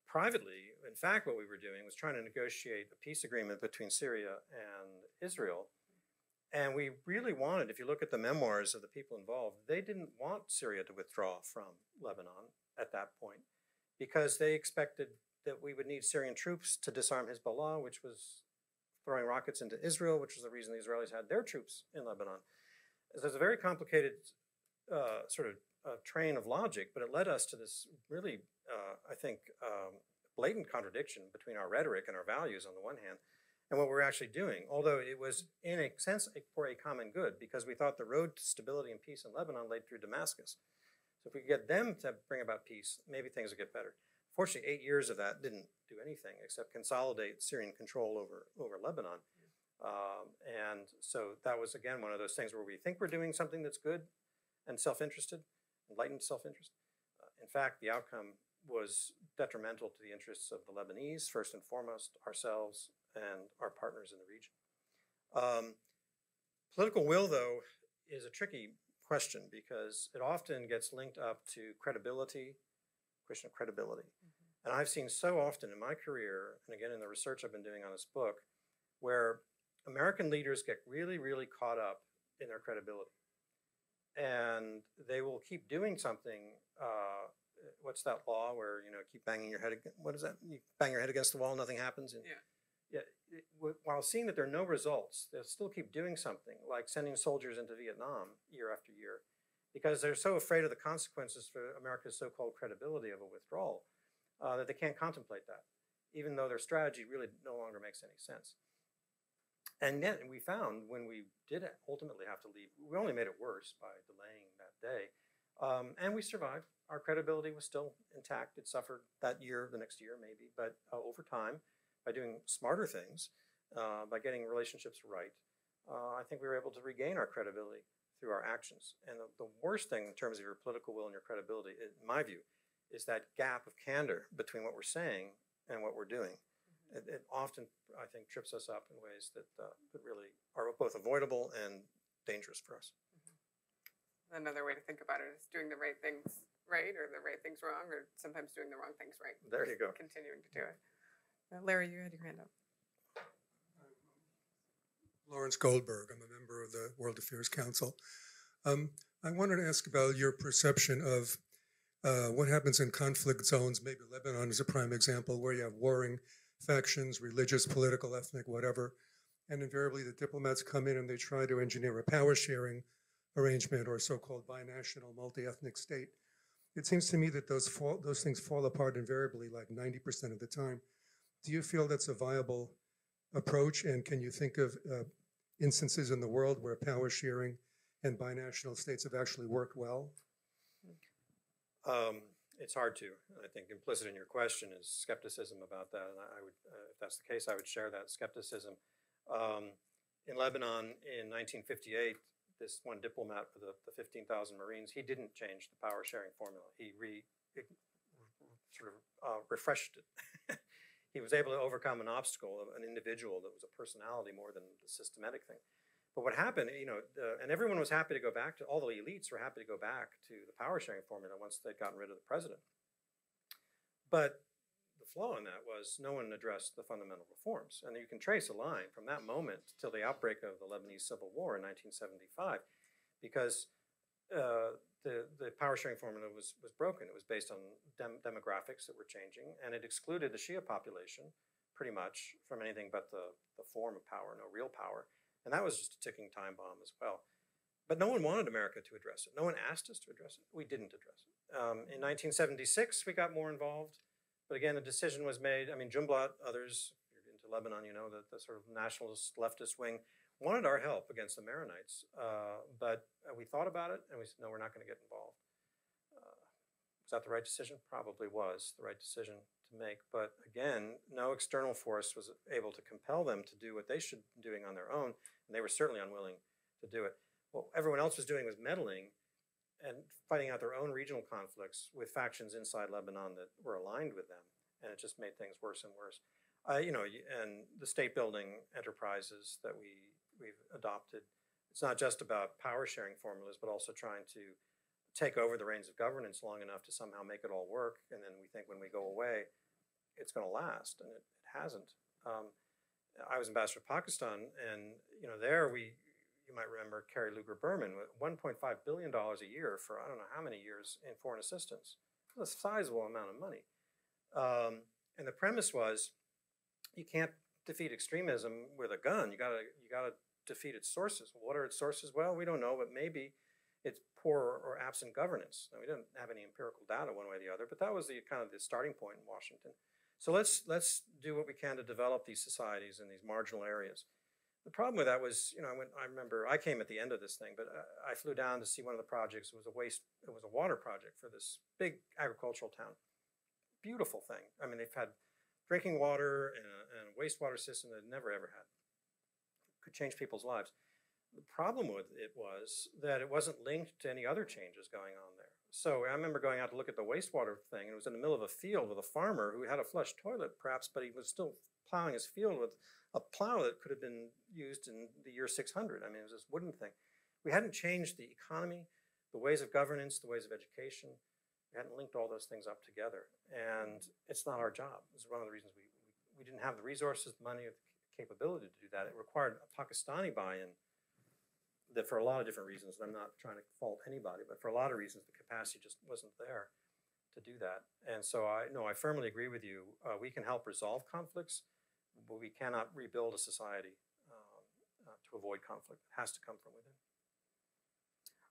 Privately, in fact, what we were doing was trying to negotiate a peace agreement between Syria and Israel. And we really wanted, if you look at the memoirs of the people involved, they didn't want Syria to withdraw from Lebanon at that point because they expected that we would need Syrian troops to disarm Hezbollah, which was throwing rockets into Israel, which was the reason the Israelis had their troops in Lebanon. So there's a very complicated uh, sort of uh, train of logic, but it led us to this really, uh, I think, um, blatant contradiction between our rhetoric and our values on the one hand, and what we're actually doing. Although it was, in a sense, for a common good, because we thought the road to stability and peace in Lebanon lay through Damascus. So if we could get them to bring about peace, maybe things would get better. Fortunately, eight years of that didn't do anything except consolidate Syrian control over, over Lebanon. Um, and so that was, again, one of those things where we think we're doing something that's good and self interested, enlightened self interest. Uh, in fact, the outcome was detrimental to the interests of the Lebanese, first and foremost, ourselves and our partners in the region. Um, political will, though, is a tricky question because it often gets linked up to credibility, question of credibility. And I've seen so often in my career, and again in the research I've been doing on this book, where American leaders get really, really caught up in their credibility. And they will keep doing something. Uh, what's that law where you know keep banging your head? ag- What is that? You bang your head against the wall, nothing happens. And Yeah. yeah, it- wh- while seeing that there are no results, they'll still keep doing something, like sending soldiers into Vietnam year after year, because they're so afraid of the consequences for America's so-called credibility of a withdrawal uh, that they can't contemplate that, even though their strategy really no longer makes any sense. And then we found when we did ultimately have to leave, we only made it worse by delaying that day. Um, and we survived. Our credibility was still intact. It suffered that year, the next year maybe, but uh, over time, by doing smarter things, uh, by getting relationships right, uh, I think we were able to regain our credibility through our actions. And the, the worst thing in terms of your political will and your credibility, in my view, is that gap of candor between what we're saying and what we're doing. It, it often, I think, trips us up in ways that, uh, that really are both avoidable and dangerous for us. Another way to think about it is doing the right things right or the right things wrong, or sometimes doing the wrong things right. There you go. Continuing to do it. Uh, Larry, you had your hand up. Lawrence Goldberg. I'm a member of the World Affairs Council. Um, I wanted to ask about your perception of uh, what happens in conflict zones. Maybe Lebanon is a prime example where you have warring factions, religious, political, ethnic, whatever. And invariably, the diplomats come in and they try to engineer a power sharing arrangement or so called binational multi ethnic state. It seems to me that those, fall, those things fall apart invariably, like 90% of the time. Do you feel that's a viable approach? And can you think of uh, instances in the world where power sharing and binational states have actually worked well? Um, it's hard to. I think implicit in your question is skepticism about that, and I, would, uh, if that's the case, I would share that skepticism. Um, in Lebanon in 1958, this one diplomat for the, the 15,000 Marines, he didn't change the power sharing formula. He re, it, sort of uh, refreshed it. he was able to overcome an obstacle of an individual that was a personality more than the systematic thing. But what happened, you know, uh, and everyone was happy to go back to, all the elites were happy to go back to the power sharing formula once they'd gotten rid of the president. But the flaw in that was no one addressed the fundamental reforms. And you can trace a line from that moment till the outbreak of the Lebanese Civil War in 1975, because uh, the, the power sharing formula was, was broken. It was based on dem- demographics that were changing, and it excluded the Shia population pretty much from anything but the, the form of power, no real power. And that was just a ticking time bomb as well. But no one wanted America to address it. No one asked us to address it. We didn't address it. Um, in 1976, we got more involved. But again, the decision was made. I mean, Jumblat, others, you're into Lebanon, you know, that the sort of nationalist leftist wing wanted our help against the Maronites. Uh, but uh, we thought about it and we said, no, we're not going to get involved. Uh, was that the right decision? Probably was the right decision to make. But again, no external force was able to compel them to do what they should be doing on their own. And they were certainly unwilling to do it. What everyone else was doing was meddling and fighting out their own regional conflicts with factions inside Lebanon that were aligned with them. And it just made things worse and worse. Uh, you know, and the state building enterprises that we, we've adopted, it's not just about power sharing formulas, but also trying to take over the reins of governance long enough to somehow make it all work. And then we think when we go away, it's going to last, and it, it hasn't. Um, I was ambassador to Pakistan, and you know there we, you might remember Kerry Lugar Berman with 1.5 billion dollars a year for I don't know how many years in foreign assistance. A sizable amount of money, um, and the premise was you can't defeat extremism with a gun. You gotta you gotta defeat its sources. What are its sources? Well, we don't know, but maybe it's poor or absent governance. Now, we didn't have any empirical data one way or the other, but that was the kind of the starting point in Washington. So let's let's do what we can to develop these societies in these marginal areas. The problem with that was, you know, I went. I remember I came at the end of this thing, but uh, I flew down to see one of the projects. It was a waste. It was a water project for this big agricultural town. Beautiful thing. I mean, they've had drinking water and a, and a wastewater system they'd never ever had. Could change people's lives. The problem with it was that it wasn't linked to any other changes going on there. So I remember going out to look at the wastewater thing, and it was in the middle of a field with a farmer who had a flush toilet, perhaps, but he was still plowing his field with a plow that could have been used in the year 600. I mean, it was this wooden thing. We hadn't changed the economy, the ways of governance, the ways of education. We hadn't linked all those things up together, and it's not our job. It's one of the reasons we, we, didn't have the resources, the money, or the capability to do that. It required a Pakistani buy-in that for a lot of different reasons, and I'm not trying to fault anybody, but for a lot of reasons, the capacity just wasn't there to do that. And so I no, I firmly agree with you. Uh, we can help resolve conflicts, but we cannot rebuild a society um, uh, to avoid conflict. It has to come from within.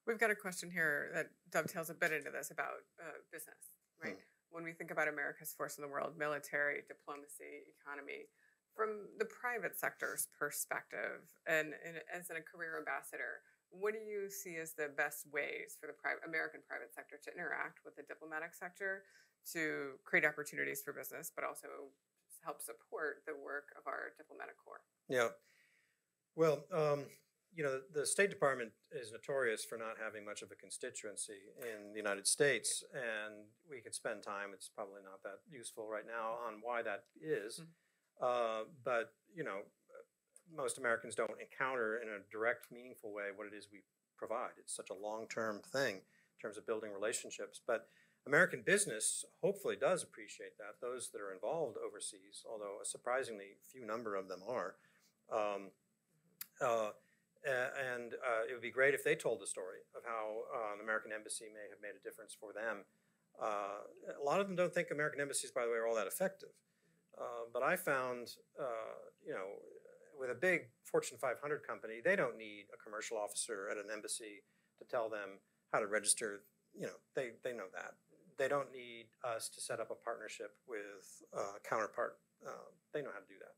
We've got a question here that dovetails a bit into this about uh, business, right? When we think about America's force in the world, military, diplomacy, economy, from the private sector's perspective, and, and as a career ambassador, what do you see as the best ways for the private American private sector to interact with the diplomatic sector to create opportunities for business, but also help support the work of our diplomatic corps? Yeah. Well, um, you know, the State Department is notorious for not having much of a constituency in the United States, and we could spend time. It's probably not that useful right now on why that is. Mhm. Uh, but you know, most Americans don't encounter in a direct, meaningful way what it is we provide. It's such a long-term thing in terms of building relationships. But American business hopefully does appreciate that. Those that are involved overseas, although a surprisingly few number of them are. Um, uh, and uh, it would be great if they told the story of how uh, an American embassy may have made a difference for them. Uh, a lot of them don't think American embassies, by the way, are all that effective. Uh, but I found, uh, you know, with a big Fortune 500 company, they don't need a commercial officer at an embassy to tell them how to register. You know, they, they know that. They don't need us to set up a partnership with a counterpart. Uh, they know how to do that.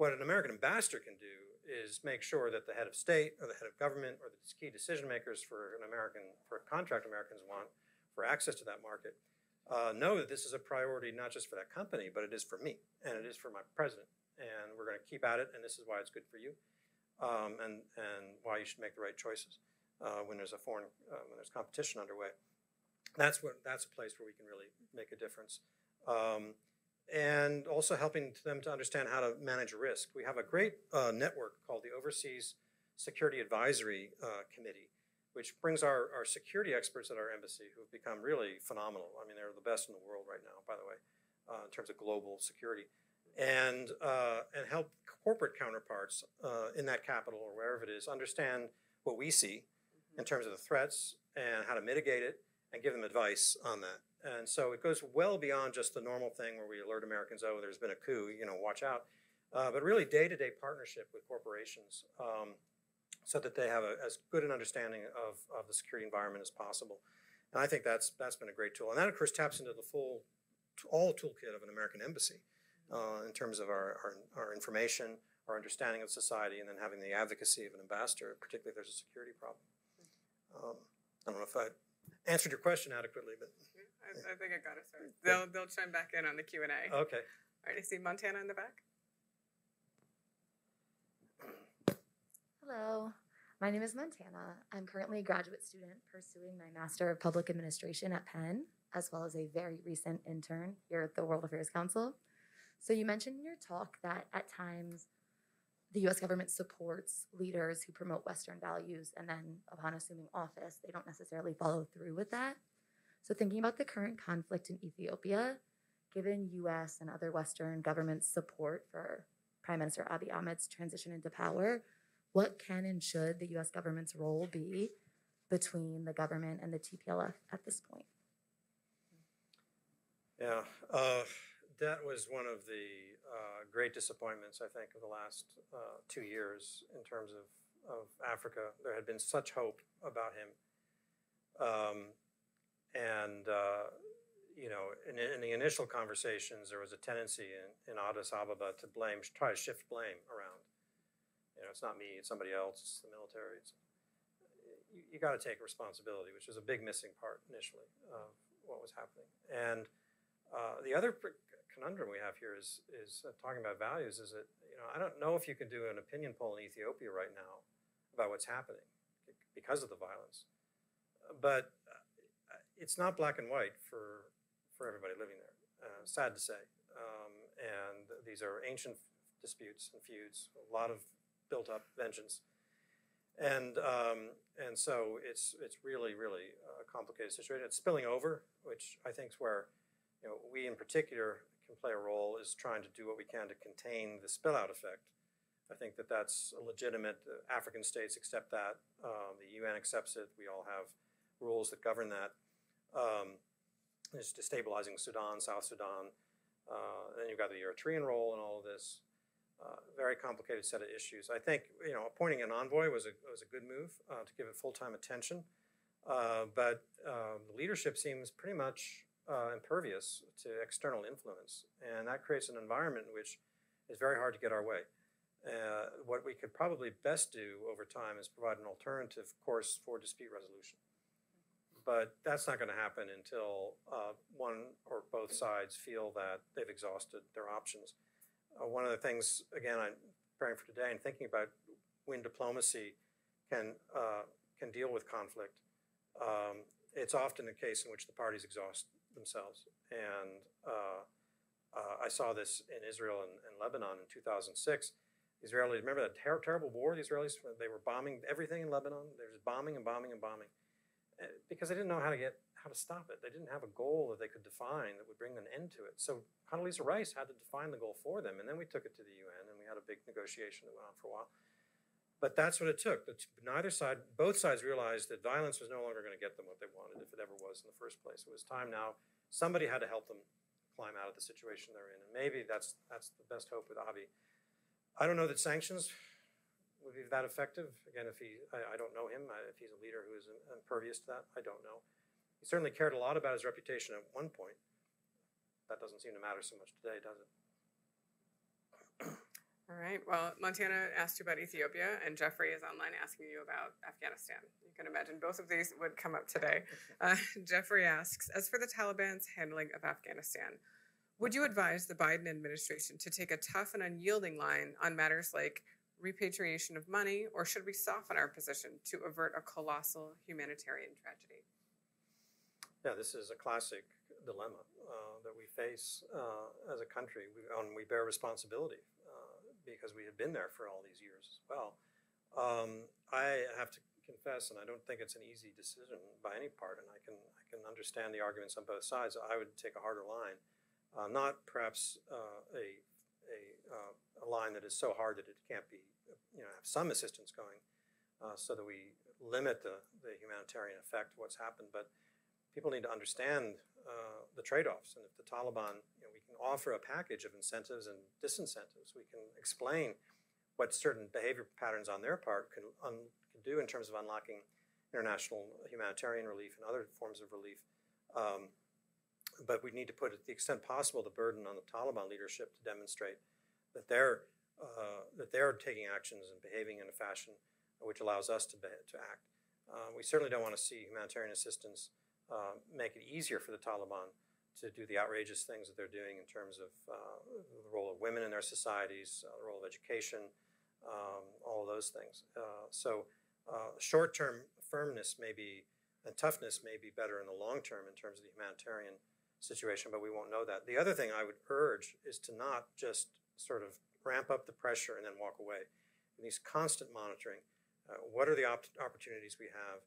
What an American ambassador can do is make sure that the head of state or the head of government or the key decision makers for an American, for a contract Americans want for access to that market, uh, know that this is a priority not just for that company, but it is for me and it is for my president. And we're going to keep at it, and this is why it's good for you, um, and and why you should make the right choices uh, when there's a foreign uh, when there's competition underway. That's what that's a place where we can really make a difference. Um, and also helping them to understand how to manage risk. We have a great uh, network called the Overseas Security Advisory uh, Committee, which brings our, our security experts at our embassy who have become really phenomenal. I mean, they're the best in the world right now, by the way, uh, in terms of global security, and uh, and help corporate counterparts uh, in that capital or wherever it is understand what we see in terms of the threats and how to mitigate it, and give them advice on that. And so it goes well beyond just the normal thing where we alert Americans, oh, there's been a coup, you know, watch out. Uh, but really day to day partnership with corporations um, so that they have a, as good an understanding of, of the security environment as possible. And I think that's, that's been a great tool. And that, of course, taps into the full, all toolkit of an American embassy uh, in terms of our, our, our information, our understanding of society, and then having the advocacy of an ambassador, particularly if there's a security problem. Um, I don't know if I answered your question adequately, but I, I think I got it. They'll they'll chime back in on the Q and A. Okay. All right, I see Montana in the back. Hello, my name is Montana. I'm currently a graduate student pursuing my Master of Public Administration at Penn, as well as a very recent intern here at the World Affairs Council. So, you mentioned in your talk that at times the US government supports leaders who promote Western values, and then upon assuming office, they don't necessarily follow through with that. So, thinking about the current conflict in Ethiopia, given US and other Western governments' support for Prime Minister Abiy Ahmed's transition into power, what can and should the US government's role be between the government and the TPLF at this point? Yeah, uh, that was one of the uh, great disappointments, I think, of the last uh, two years in terms of, of Africa. There had been such hope about him. Um, and, uh, you know, in, in the initial conversations, there was a tendency in, in Addis Ababa to blame, try to shift blame around. Know, it's not me, it's somebody else, it's the military. It's, you, you got to take responsibility, which was a big missing part initially of what was happening. And uh, the other conundrum we have here is is uh, talking about values. Is that you know I don't know if you can do an opinion poll in Ethiopia right now about what's happening because of the violence, but uh, it's not black and white for for everybody living there. Uh, sad to say, um, and these are ancient disputes and feuds. A lot of built up vengeance. And um, and so it's it's really really a complicated situation. It's spilling over, which I think is where you know, we in particular can play a role is trying to do what we can to contain the spillout effect. I think that that's a legitimate. Uh, African states accept that. Um, the UN accepts it. We all have rules that govern that. Um, it's destabilizing Sudan, South Sudan. Uh, then you've got the Eritrean role in all of this. Very complicated set of issues. I think, you know, appointing an envoy was a, was a good move uh, to give it full-time attention. Uh, but um, the leadership seems pretty much uh, impervious to external influence. And that creates an environment in which it's very hard to get our way. Uh, what we could probably best do over time is provide an alternative course for dispute resolution. But that's not going to happen until uh, one or both sides feel that they've exhausted their options. Uh, one of the things, again, I'm preparing for today and thinking about when diplomacy can uh, can deal with conflict. Um, it's often a case in which the parties exhaust themselves, and uh, uh, I saw this in Israel and, and Lebanon in 2006. Israelis remember that ter- terrible war. The Israelis they were bombing everything in Lebanon. They were just bombing and bombing and bombing uh, because they didn't know how to get how to stop it. They didn't have a goal that they could define that would bring an end to it. So Condoleezza Rice had to define the goal for them, and then we took it to the UN, and we had a big negotiation that went on for a while. But that's what it took. The Neither side, both sides realized that violence was no longer going to get them what they wanted, if it ever was in the first place. It was time now. Somebody had to help them climb out of the situation they're in, and maybe that's that's the best hope with Abiy. I don't know that sanctions would be that effective. Again, if he, I, I don't know him. I, if he's a leader who is impervious to that, I don't know. He certainly cared a lot about his reputation at one point. That doesn't seem to matter so much today, does it? All right. Well, Montana asked you about Ethiopia, and Jeffrey is online asking you about Afghanistan. You can imagine both of these would come up today. Uh, Jeffrey asks As for the Taliban's handling of Afghanistan, would you advise the Biden administration to take a tough and unyielding line on matters like repatriation of money, or should we soften our position to avert a colossal humanitarian tragedy? Yeah, this is a classic dilemma uh, that we face uh, as a country. We, and we bear responsibility uh, because we have been there for all these years as well. Um, I have to confess, and I don't think it's an easy decision by any part, and I can I can understand the arguments on both sides. I would take a harder line, uh, not perhaps uh, a a, uh, a line that is so hard that it can't be, you know, have some assistance going, so that we limit the the humanitarian effect of what's happened, but people need to understand uh, the trade-offs. And if the Taliban, you know, we can offer a package of incentives and disincentives. We can explain what certain behavior patterns on their part can, un, can do in terms of unlocking international humanitarian relief and other forms of relief. Um, but we need to put, at the extent possible, the burden on the Taliban leadership to demonstrate that they're uh, that they're taking actions and behaving in a fashion which allows us to, be, to act. Uh, we certainly don't want to see humanitarian assistance uh, make it easier for the Taliban to do the outrageous things that they're doing in terms of uh, the role of women in their societies, uh, the role of education, um, all of those things. Uh, so, uh, short term firmness may be, and toughness may be better in the long term in terms of the humanitarian situation, but we won't know that. The other thing I would urge is to not just sort of ramp up the pressure and then walk away. These constant monitoring, uh, what are the op- opportunities we have?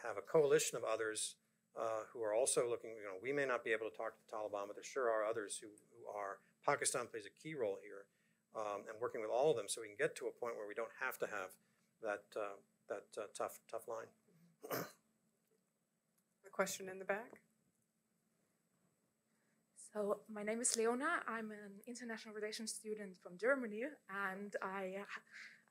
Have a coalition of others uh, who are also looking, you know, we may not be able to talk to the Taliban, but there sure are others who, who are. Pakistan plays a key role here, um, and working with all of them so we can get to a point where we don't have to have that, uh, that uh, tough, tough line. A question in the back? So my name is Leona. I'm an international relations student from Germany, and I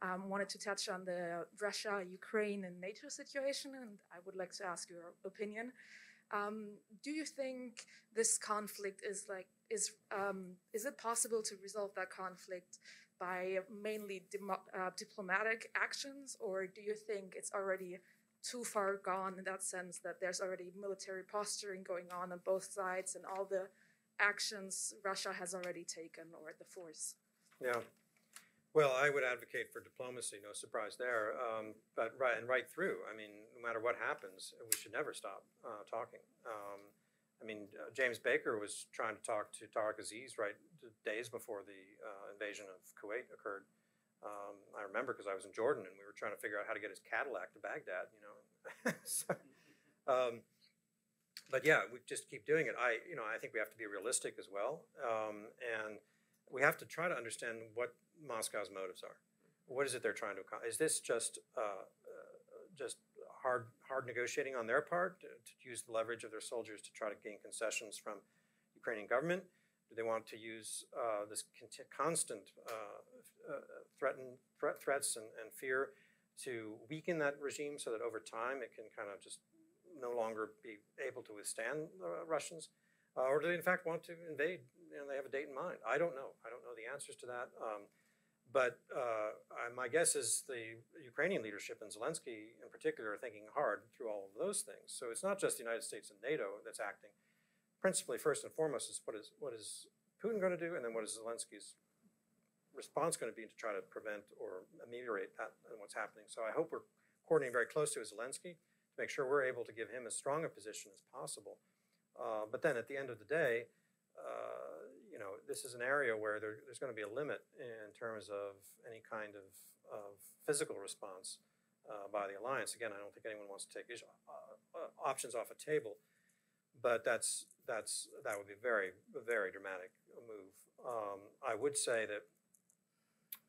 um, wanted to touch on the Russia, Ukraine, and NATO situation, and I would like to ask your opinion. Um, do you think this conflict is like is um, is it possible to resolve that conflict by mainly uh, diplomatic actions, or do you think it's already too far gone in that sense that there's already military posturing going on on both sides and all the actions Russia has already taken or the force? Yeah. Well, I would advocate for diplomacy, no surprise there. Um, but right and right through. I mean, no matter what happens, we should never stop uh, talking. Um, I mean, uh, James Baker was trying to talk to Tariq Aziz right days before the uh, invasion of Kuwait occurred. Um, I remember because I was in Jordan and we were trying to figure out how to get his Cadillac to Baghdad. You know, so, um, but yeah, we just keep doing it. I, you know, I think we have to be realistic as well, um, and we have to try to understand what Moscow's motives are. What is it they're trying to accomplish? Is this just uh, uh, just hard hard negotiating on their part to, to, use the leverage of their soldiers to try to gain concessions from Ukrainian government? Do they want to use uh, this constant uh, uh, threaten, threat, threats and, and fear to weaken that regime so that over time it can kind of just no longer be able to withstand the Russians? Uh, or do they in fact want to invade? You know, they have a date in mind. I don't know. I don't know the answers to that. Um, but uh, my guess is the Ukrainian leadership and Zelensky in particular are thinking hard through all of those things. So it's not just the United States and NATO that's acting. Principally, first and foremost, is what is what is Putin going to do, and then what is Zelensky's response going to be to try to prevent or ameliorate that and what's happening. So I hope we're coordinating very closely with Zelensky to make sure we're able to give him as strong a position as possible. Uh, but then at the end of the day, uh, you know, this is an area where there, there's going to be a limit in terms of any kind of, of physical response uh, by the alliance. Again, I don't think anyone wants to take uh, uh, options off a table, but that's that's that would be very very dramatic move. Um, I would say that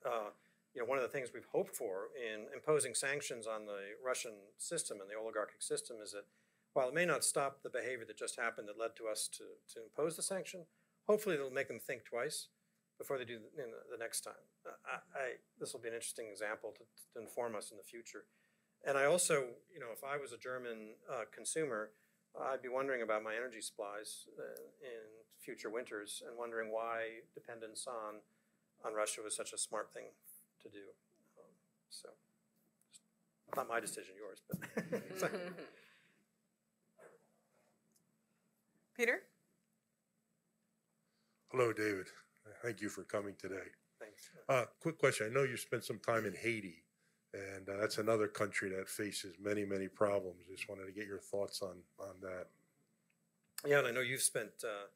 uh, you know one of the things we've hoped for in imposing sanctions on the Russian system and the oligarchic system is that while it may not stop the behavior that just happened that led to us to, to impose the sanction, hopefully it'll make them think twice before they do the, you know, the next time. I, I, this will be an interesting example to, to inform us in the future. And I also, you know, if I was a German uh, consumer, I'd be wondering about my energy supplies uh, in future winters and wondering why dependence on on Russia was such a smart thing to do. Um, so, not my decision, yours, but. Peter? Hello, David. Thank you for coming today. Thanks. Uh, quick question. I know you spent some time in Haiti, and uh, that's another country that faces many, many problems. Just wanted to get your thoughts on, on that. Yeah, and I know you've spent, uh,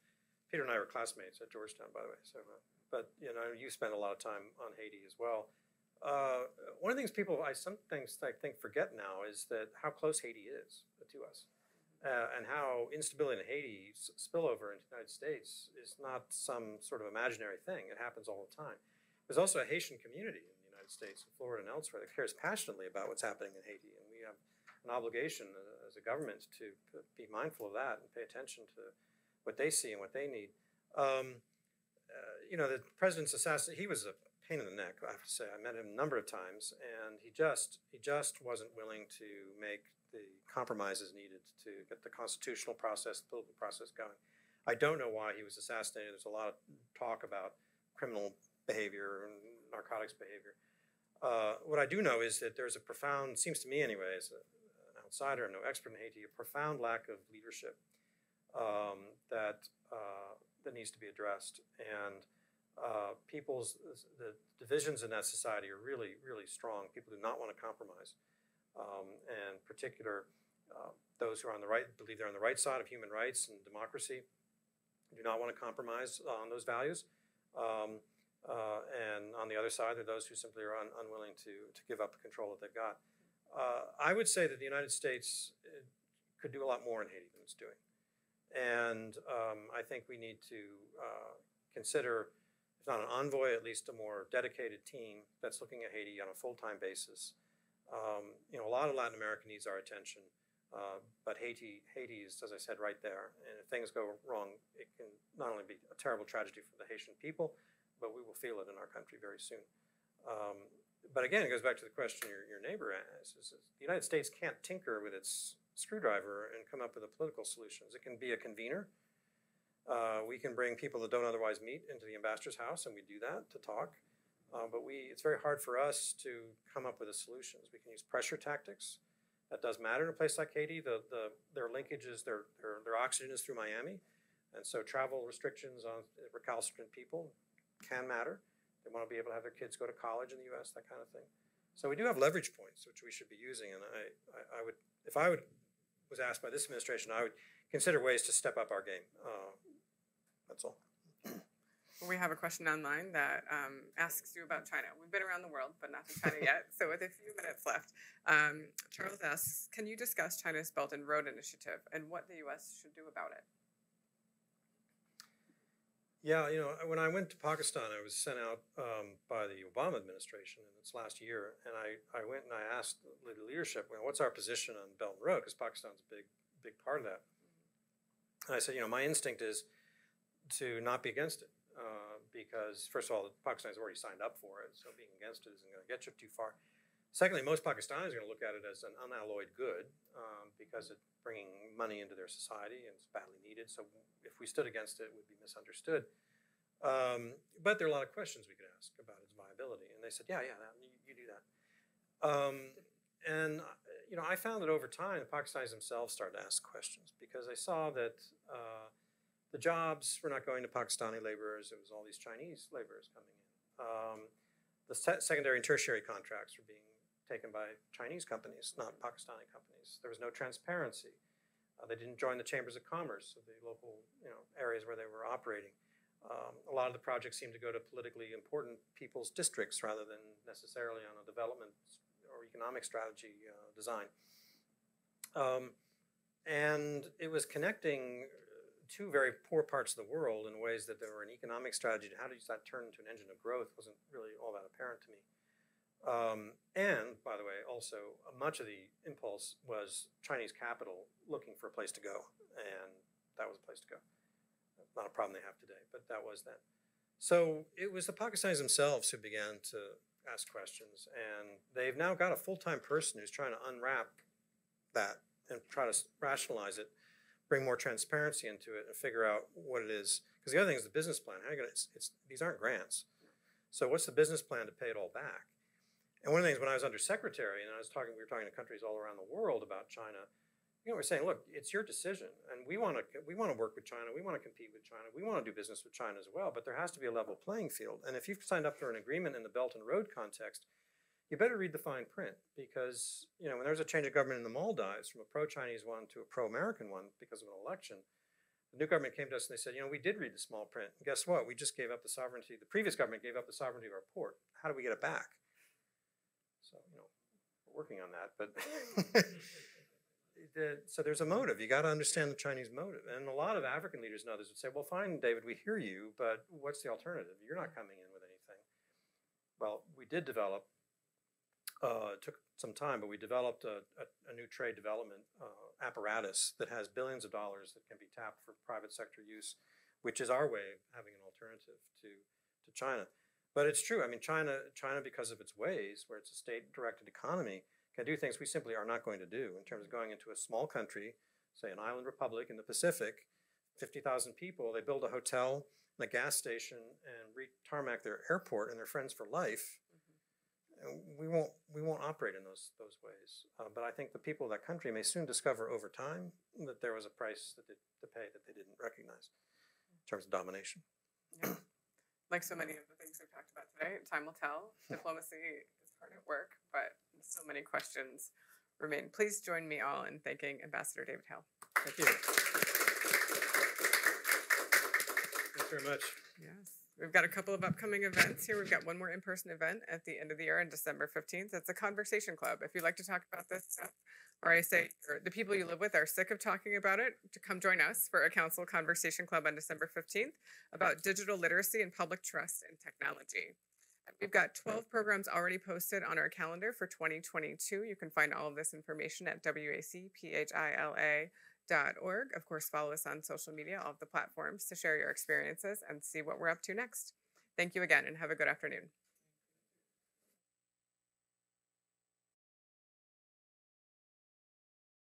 Peter and I were classmates at Georgetown, by the way. So, uh, but you know, you spent a lot of time on Haiti as well. Uh, one of the things people, I some things I think forget now is that how close Haiti is to us, uh, and how instability in Haiti s- spillover into the United States is not some sort of imaginary thing. It happens all the time. There's also a Haitian community in the United States, in Florida and elsewhere, that cares passionately about what's happening in Haiti, and we have an obligation uh, as a government to p- be mindful of that and pay attention to what they see and what they need. Um, uh, you know, the president's assassin, he was a pain in the neck, I have to say. I met him a number of times, and he just he just wasn't willing to make the compromises needed to get the constitutional process, the political process going. I don't know why he was assassinated. There's a lot of talk about criminal behavior and narcotics behavior. Uh, what I do know is that there's a profound, seems to me anyway, as a, an outsider no expert in Haiti, a profound lack of leadership um, that uh, that needs to be addressed. And uh, people's the divisions in that society are really, really strong. People do not want to compromise, um, and particular uh, those who are on the right believe they're on the right side of human rights and democracy do not want to compromise on those values. Um, uh, and on the other side, there are those who simply are un- unwilling to to give up the control that they've got. Uh, I would say that the United States uh, could do a lot more in Haiti than it's doing. And um, I think we need to uh, consider, if not an envoy, at least a more dedicated team that's looking at Haiti on a full time basis. Um, you know, a lot of Latin America needs our attention, uh, but Haiti, Haiti is, as I said, right there. And if things go wrong, it can not only be a terrible tragedy for the Haitian people, but we will feel it in our country very soon. Um, but again, it goes back to the question your, your neighbor asked: is, is the United States can't tinker with its screwdriver and come up with a political solutions. It can be a convener. Uh, we can bring people that don't otherwise meet into the ambassador's house, and we do that to talk. Uh, but we, it's very hard for us to come up with the solutions. We can use pressure tactics. That does matter in a place like Haiti. The, the, their linkages, their, their, their oxygen is through Miami. And so travel restrictions on recalcitrant people can matter. They want to be able to have their kids go to college in the U.S., that kind of thing. So we do have leverage points, which we should be using. And I, I, I would, if I would was asked by this administration, I would consider ways to step up our game. Uh, that's all. We have a question online that um, asks you about China. We've been around the world, but not to China yet. So, with a few minutes left, um, Charles asks Can you discuss China's Belt and Road Initiative and what the U.S. should do about it? Yeah, you know, when I went to Pakistan, I was sent out um, by the Obama administration in its last year, and I, I went and I asked the leadership, well, what's our position on Belt and Road? Because Pakistan's a big, big part of that. And I said, you know, my instinct is to not be against it. Uh, because first of all, Pakistan has already signed up for it, so being against it isn't going to get you too far. Secondly, most Pakistanis are going to look at it as an unalloyed good um, because it's bringing money into their society and it's badly needed. So if we stood against it, it would be misunderstood. Um, but there are a lot of questions we could ask about its viability, and they said, "Yeah, yeah, that, you, you do that." Um, and uh, you know, I found that over time, the Pakistanis themselves started to ask questions because they saw that uh, the jobs were not going to Pakistani laborers; it was all these Chinese laborers coming in. Um, the se- secondary and tertiary contracts were being taken by Chinese companies, not Pakistani companies. There was no transparency. Uh, they didn't join the chambers of commerce of the local, you know, areas where they were operating. Um, a lot of the projects seemed to go to politically important people's districts rather than necessarily on a development or economic strategy uh, design. Um, and it was connecting two very poor parts of the world in ways that there were an economic strategy. How does that turn into an engine of growth wasn't really all that apparent to me. Um, and by the way, also uh, much of the impulse was Chinese capital looking for a place to go, and that was a place to go. Not a problem they have today, but that was then. So it was the Pakistanis themselves who began to ask questions, and they've now got a full-time person who's trying to unwrap that and try to rationalize it, bring more transparency into it, and figure out what it is. Because the other thing is the business plan. How are you? It's, it's these aren't grants. So what's the business plan to pay it all back? And one of the things when I was undersecretary and I was talking, we were talking to countries all around the world about China. You know, we're saying, look, it's your decision, and we want to we want to work with China, we want to compete with China, we want to do business with China as well. But there has to be a level playing field. And if you've signed up for an agreement in the Belt and Road context, you better read the fine print because you know when there's a change of government in the Maldives from a pro-Chinese one to a pro-American one because of an election, the new government came to us and they said, you know, we did read the small print. And guess what? We just gave up the sovereignty. The previous government gave up the sovereignty of our port. How do we get it back? So, you know, we're working on that, but the, so there's a motive. You got to understand the Chinese motive. And a lot of African leaders and others would say, well, fine, David, we hear you, but what's the alternative? You're not coming in with anything. Well, we did develop, uh, it took some time, but we developed a, a, a new trade development uh, apparatus that has billions of dollars that can be tapped for private sector use, which is our way of having an alternative to, to China. But it's true. I mean, China, China, because of its ways, where it's a state-directed economy, can do things we simply are not going to do in terms of going into a small country, say an island republic in the Pacific, 50,000 people, they build a hotel and a gas station and re-tarmac their airport and they're friends for life. We won't, we won't operate in those, those ways. Uh, but I think the people of that country may soon discover over time that there was a price that they, to pay that they didn't recognize in terms of domination. Yeah. Like so many of the things we've talked about today, time will tell. Diplomacy is hard at work, but so many questions remain. Please join me all in thanking Ambassador David Hale. Thank you. Thanks very much. Yes. We've got a couple of upcoming events here. We've got one more in-person event at the end of the year on December 15th. It's a conversation club. If you'd like to talk about this stuff, or I say the people you live with are sick of talking about it, to come join us for a council conversation club on December 15th about digital literacy and public trust in technology. We've got 12 programs already posted on our calendar for 2022. You can find all of this information at wacphila dot org. Of course, follow us on social media, all of the platforms to share your experiences and see what we're up to next. Thank you again and have a good afternoon.